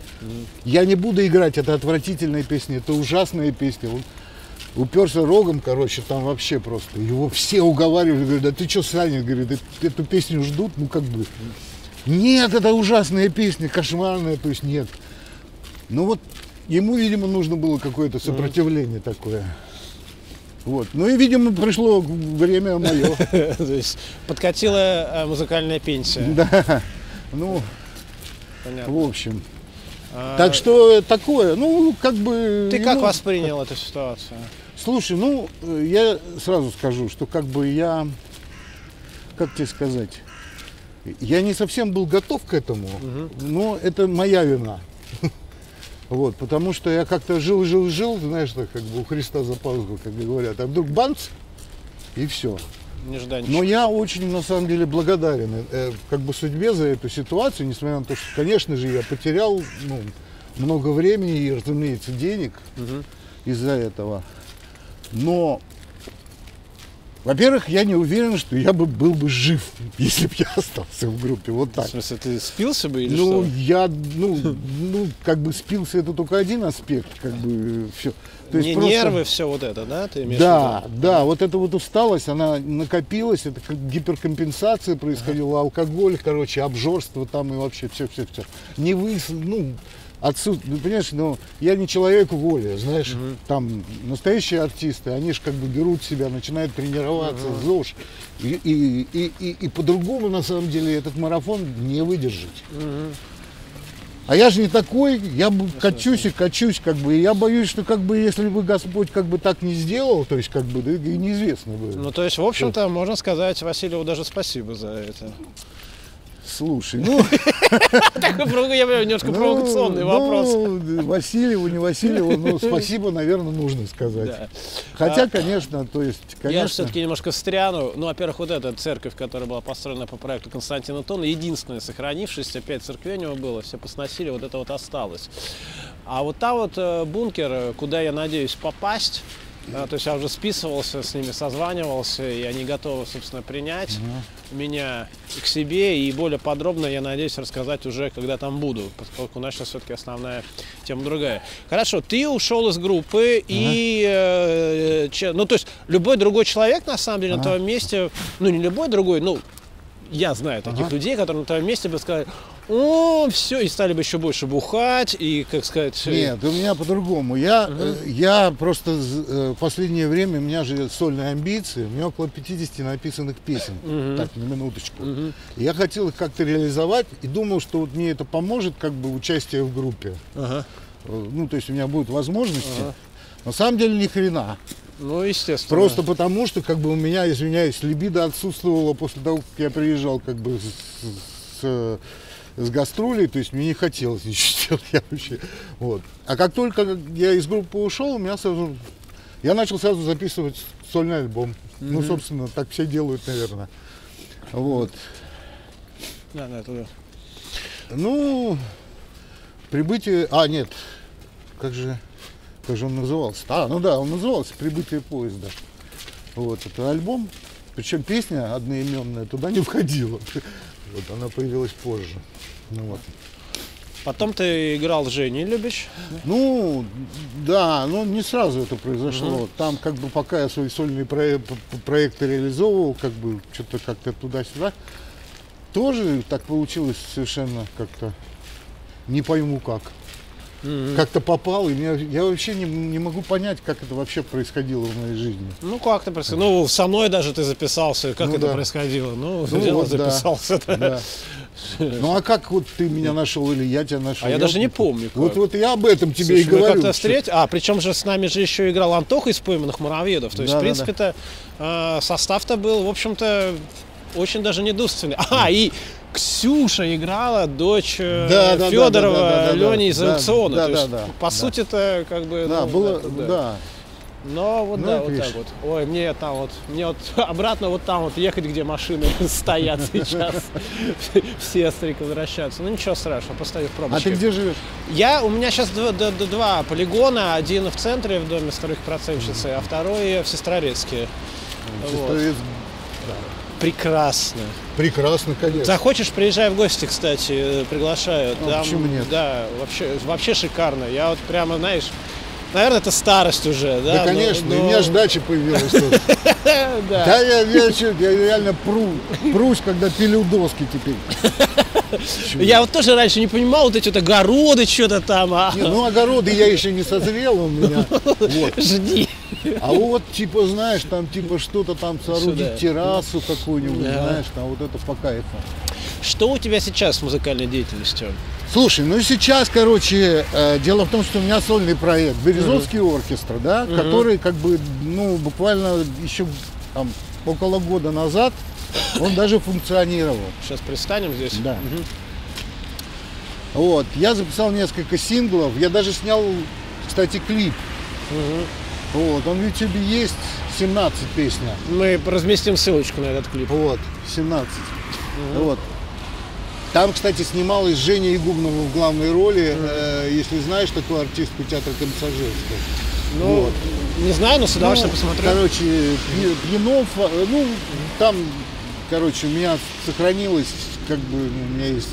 Я не буду играть, это отвратительная песня, это ужасная песня. Он уперся рогом, короче, там вообще просто. Его все уговаривали, говорят, да ты что, Саня, говорит, «э- эту песню ждут, ну как бы. Нет, это ужасная песня, кошмарная, то есть нет. Ну вот ему, видимо, нужно было какое-то сопротивление такое. Вот. Ну и, видимо, пришло время мое. *laughs* То есть подкатила э, музыкальная пенсия. Да. Ну, Понятно. в общем. А, Так что такое, ну, как бы... Ты как ему- воспринял эту ситуацию? Слушай, ну, я сразу скажу, что как бы я, как тебе сказать, я не совсем был готов к этому, но это моя вина. *laughs* Вот, потому что я как-то жил, жил, жил, знаешь, так как бы у Христа за пазухой, как говорят, а вдруг банц, и все. Нежданчик. Но я очень, на самом деле, благодарен э, как бы судьбе за эту ситуацию, несмотря на то, что, конечно же, я потерял ну, много времени и, разумеется, денег из-за этого. Но, во-первых, я не уверен, что я бы был бы жив, если бы я *laughs* остался в группе. Вот В так. смысле, ты спился бы или Ну, что? я, ну, *laughs* ну, как бы спился, это только один аспект, как бы все. Не нервы, все вот это, да? Ты имеешь в Да, виду? да, вот эта вот усталость, она накопилась, это как гиперкомпенсация происходила, алкоголь, короче, обжорство там и вообще все-все-все. Не вы, ну, отсутствие, ну, понимаешь, ну, я не человек воли, знаешь, там настоящие артисты, они же как бы берут себя, начинают тренироваться, ЗОЖ, и, и, и, и, и по-другому, на самом деле, этот марафон не выдержать. А я же не такой, я бы качусь и качусь, как бы, и я боюсь, что как бы, если бы Господь как бы так не сделал, то есть как бы, да, и неизвестно бы. Ну, то есть, в общем-то, можно сказать Васильеву даже спасибо за это. Слушай, ну, *laughs* Такой, я понимаю, немножко провокационный ну, вопрос. ну, Васильеву, не Васильеву, ну, *laughs* спасибо, наверное, нужно сказать. Хотя, конечно, то есть, Я конечно, все-таки немножко встряну. Ну, во-первых, вот эта церковь, которая была построена по проекту Константина Тона, единственная сохранившаяся, пять церквей у него было, все посносили, вот это вот осталось. А вот там вот э, бункер, э, куда я надеюсь попасть, э, то есть я уже списывался с ними, созванивался, и они готовы, собственно, принять меня к себе, и более подробно, я надеюсь, рассказать уже, когда там буду, поскольку у нас сейчас все-таки основная тема другая. Хорошо, ты ушел из группы, и, э, че- ну, то есть, любой другой человек, на самом деле, на твоем месте, ну, не любой другой, ну, я знаю таких Ага. людей, которые на твоем месте бы сказали, о, все, и стали бы еще больше бухать, и, как сказать... э, Нет, у меня по-другому. Я, э, я просто э, в последнее время, у меня же сольные амбиции, у меня около 50 написанных песен, так, на минуточку. И Я хотел их как-то реализовать и думал, что вот мне это поможет, как бы, участие в группе. Ага. Ну, то есть у меня будут возможности. На самом деле ни хрена. Ну, естественно. Просто потому, что как бы у меня, извиняюсь, либидо отсутствовало после того, как я приезжал как бы с, с, с гастролей, то есть мне не хотелось *laughs* ничего делать я вообще. Вот. А как только я из группы ушел, у меня сразу, я начал сразу записывать сольный альбом. Ну, собственно, так все делают, наверное. Вот. Да, да, туда. Ну, прибытие... А, нет. Как же, как же он назывался? А, ну да, он назывался «Прибытие поезда». Вот, это альбом. Причем песня одноименная туда не входила. Вот, она появилась позже. Ну вот. Потом ты играл Женей Любич. Ну, да, но не сразу это произошло. Там как бы пока я свои сольные про- проекты реализовывал, как бы что-то как-то туда-сюда, тоже так получилось совершенно как-то, не пойму как. Как-то попал, и меня- я вообще не, не могу понять, как это вообще происходило в моей жизни. Ну, как ты происходило? Ну, со мной даже ты записался. Как Ну, это да. происходило? Ну, Ну и вот, да. записался. да. Да. Ну а как вот ты меня нашел или я тебя нашел? А я даже не помню, как. Вот, вот я об этом тебе Слушай, и мы говорю. как-то встретились. А, причем же с нами же еще играл Антоха из пойменных муравьедов. То есть, в Да-да-да. принципе-то, э, состав-то был, в общем-то, очень даже недурственный. *laughs* А, и Ксюша играла, дочь э, Да, да, да, Федорова, да, да, да, да. Лени из Да, аукциона. да, То есть, да, да, по да. сути-то, как бы... Да, ну, было, это да. Но вот Ну, да, это вот видишь. так вот. Ой, мне там вот, мне вот *laughs* обратно вот там вот ехать, где машины *laughs* стоят *laughs* сейчас. Все стрик возвращаются. Ну ничего страшного, поставив А пробочки. ты где живешь? Я, у меня сейчас два, полигона. Один в центре, в доме старых процентщицы, а второй в Сестрорецке. Сестрорецк. Прекрасно. Прекрасно, конечно. Захочешь, приезжай в гости, кстати, э, приглашаю. А почему нет? Да, вообще, вообще шикарно. Я вот прямо, знаешь, наверное, это старость уже, да? Да, но- конечно, но- у меня ж дача появилась тут. *laughs* Да. Я, реально пру, прусь, когда пилю доски теперь. *laughs* Я вот тоже раньше не понимал вот эти вот огороды, что-то там, а Не, ну, огороды я еще не созрел у меня. *laughs* Вот. жди. А вот, типа, знаешь, там, типа, что-то там соорудить, Сюда. террасу какую-нибудь, Да. знаешь, там вот это по кайфу. Что у тебя сейчас с музыкальной деятельностью? Слушай, ну сейчас, короче, э, дело в том, что у меня сольный проект, Березовский оркестр, да, который как бы, ну, буквально еще там около года назад он даже функционировал. Сейчас пристанем здесь. Да. Вот, я записал несколько синглов, я даже снял, кстати, клип. Вот, он в YouTube есть, 17 песня. Мы разместим ссылочку на этот клип. Вот, 17. Вот. Там, кстати, снималась Женя Игумнова в главной роли, э, если знаешь, такой артистку театра Комиссажевского. Ну, Вот. не знаю, но с удовольствием Ну, посмотрю. Короче, Пьянов, э, ну, там, короче, у меня сохранилось, как бы, ну, у меня есть...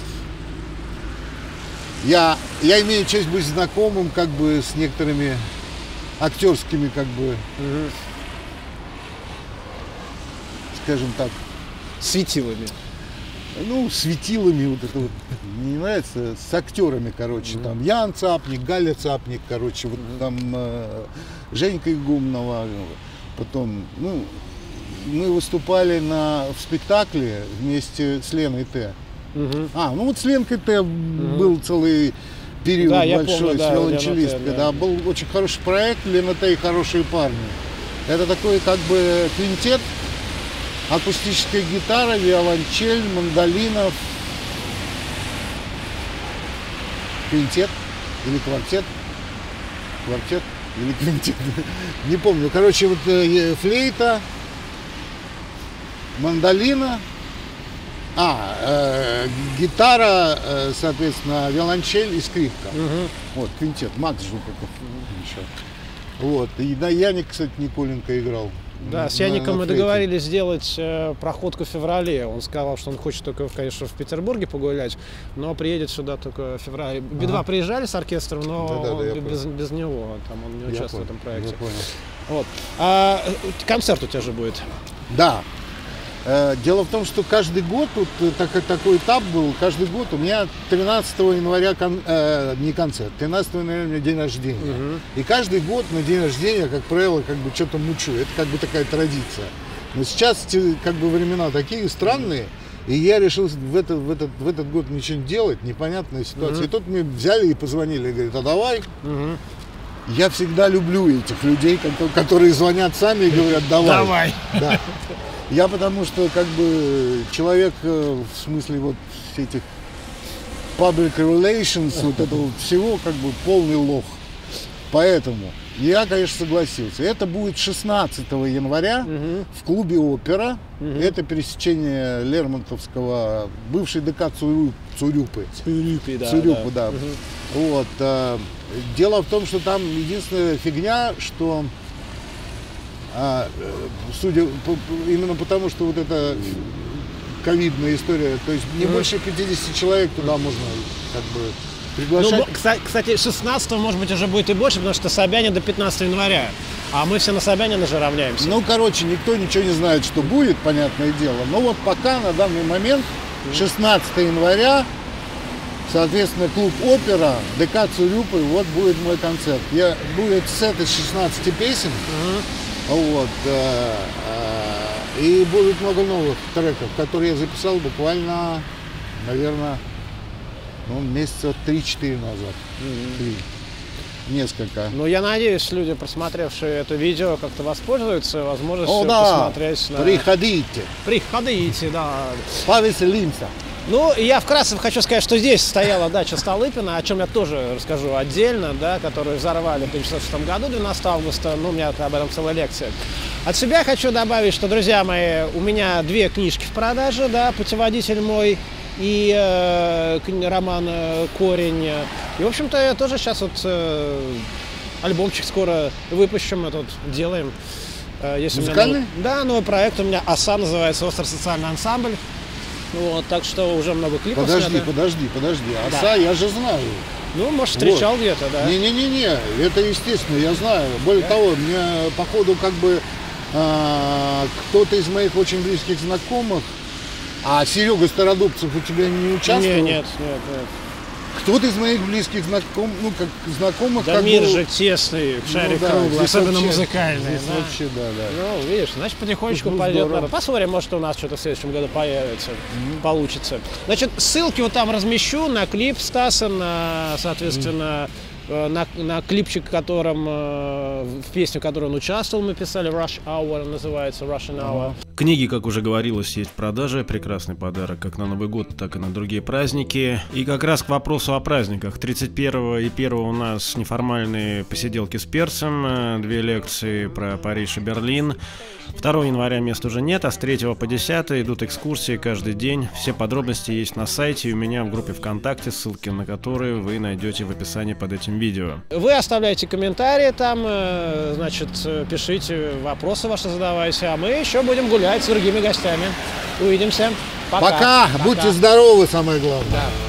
Я, я имею честь быть знакомым, как бы, с некоторыми актерскими, как бы, скажем так, Светилами. Ну, светилами вот это вот, не нравится, с актерами, короче, там Ян Цапник, Галя Цапник, короче, вот там э, Женька Игумнова, потом, ну, мы выступали на, в спектакле вместе с Леной Т. Мгм. А, ну вот с Ленкой Т был целый период Да, большой, помню, с да, Т, да. да, был очень хороший проект, Лена Т и хорошие парни. Это такой как бы квинтет, акустическая гитара, виолончель, мандолина, квинтет или квартет, квартет или квинтет, *laughs* не помню. Короче, вот э, флейта, мандолина, а, э, гитара, э, соответственно, виолончель и скрипка. Вот, квинтет, Макс Жуков еще. Вот, и на Яне, кстати, Николенко играл. Да, с Яником мы договорились сделать э, проходку в феврале. Он сказал, что он хочет только, конечно, в Петербурге погулять, но приедет сюда только в феврале. Би-2 приезжали с оркестром, но Да-да-да, он я без, без него, там он не Я участвует в понял, этом проекте. я понял. Вот. А э, концерт у тебя же будет. Да. Э, Дело в том, что каждый год, вот э, так, такой этап был, каждый год у меня 13 января, кон- э, не концерт, 13 января у меня день рождения. И каждый год на день рождения, как правило, как бы что-то мучу. Это как бы такая традиция. Но сейчас как бы времена такие странные, и я решил в, это, в, этот, в этот год ничего не делать, непонятная ситуация. И тут мне взяли и позвонили, говорят, а давай. Я всегда люблю этих людей, ко- которые звонят сами и говорят, давай. Да. Я потому что как бы человек э, в смысле вот этих public relations, вот этого всего как бы полный лох. Поэтому я, конечно, согласился. Это будет 16 января в клубе «Опера». Это пересечение Лермонтовского, бывший ДК Цурю- Цурюпы. Цурюпи, да. Цурюпу, да. да. Вот. э, Дело в том, что там единственная фигня, что а, э, судя по- именно потому, что вот эта ковидная история, то есть не больше 50 человек туда можно как бы Ну, Приглашать... кста- кстати, 16 может быть, уже будет и больше, потому что Собянин до 15 января. А мы все на Собянина же равняемся. Ну, короче, никто ничего не знает, что будет, понятное дело. Но вот пока на данный момент, 16 января, соответственно, клуб «Опера», ДК «Цурюпы», вот будет мой концерт. Я, будет сет из 16 песен, вот, э, и будет много новых треков, которые я записал буквально, наверное, ну, месяца 3-4 назад. Три. Несколько. Ну, я надеюсь, люди, просмотревшие это видео, как-то воспользуются возможностью О, да, посмотреть на... приходите, Приходите, да. повеселимся. Ну, я вкратце хочу сказать, что здесь стояла дача Столыпина, о чем я тоже расскажу отдельно, да, которую взорвали в 1996 году, 12 августа, ну, у меня об этом целая лекция. От себя хочу добавить, что, друзья мои, у меня две книжки в продаже, да, «Путеводитель мой» и э, роман э, «Корень». И, в общем-то, я тоже сейчас вот э, альбомчик скоро выпущим, мы тут делаем. Э, есть у меня Музыкальный? новый- да, новый проект у меня «ОСА» называется «Острый социальный ансамбль». Вот, так что уже много клипов Подожди, снято. подожди, подожди. Да. Оса я же знаю. Ну, может, встречал где-то, да. Не-не-не-не, это естественно, я знаю. Более того, мне походу как бы а, кто-то из моих очень близких знакомых, а Серега Стародубцев у тебя не участвовал? Не, нет, нет, нет. Кто-то из моих близких знаком, ну, как знакомых, Да как мир бы- же тесный, Ну шарик да, круглый, особенно вообще- музыкальный. здесь да. вообще, да, да. Ну, видишь, значит, потихонечку Ну, пойдет. здорово. Посмотрим, может, у нас что-то в следующем году появится, получится. Значит, ссылки вот там размещу на клип Стаса, на, соответственно, э, на, на клипчик, в э, в песню, в которой он участвовал, мы писали Rush Hour, называется Russian Hour. Книги, как уже говорилось, есть в продаже. Прекрасный подарок как на Новый год, так и на другие праздники. И как раз к вопросу о праздниках. 31 и 1 у нас неформальные посиделки с перцем, э, две лекции про Париж и Берлин. 2 января мест уже нет, а с 3 по 10 идут экскурсии каждый день. Все подробности есть на сайте и у меня в группе ВКонтакте, ссылки на которые вы найдете в описании под этим видео. Вы оставляйте комментарии там, э, значит, пишите вопросы ваши задавайте, а мы еще будем гулять с другими гостями. Увидимся. Пока, будьте здоровы, самое главное. Да.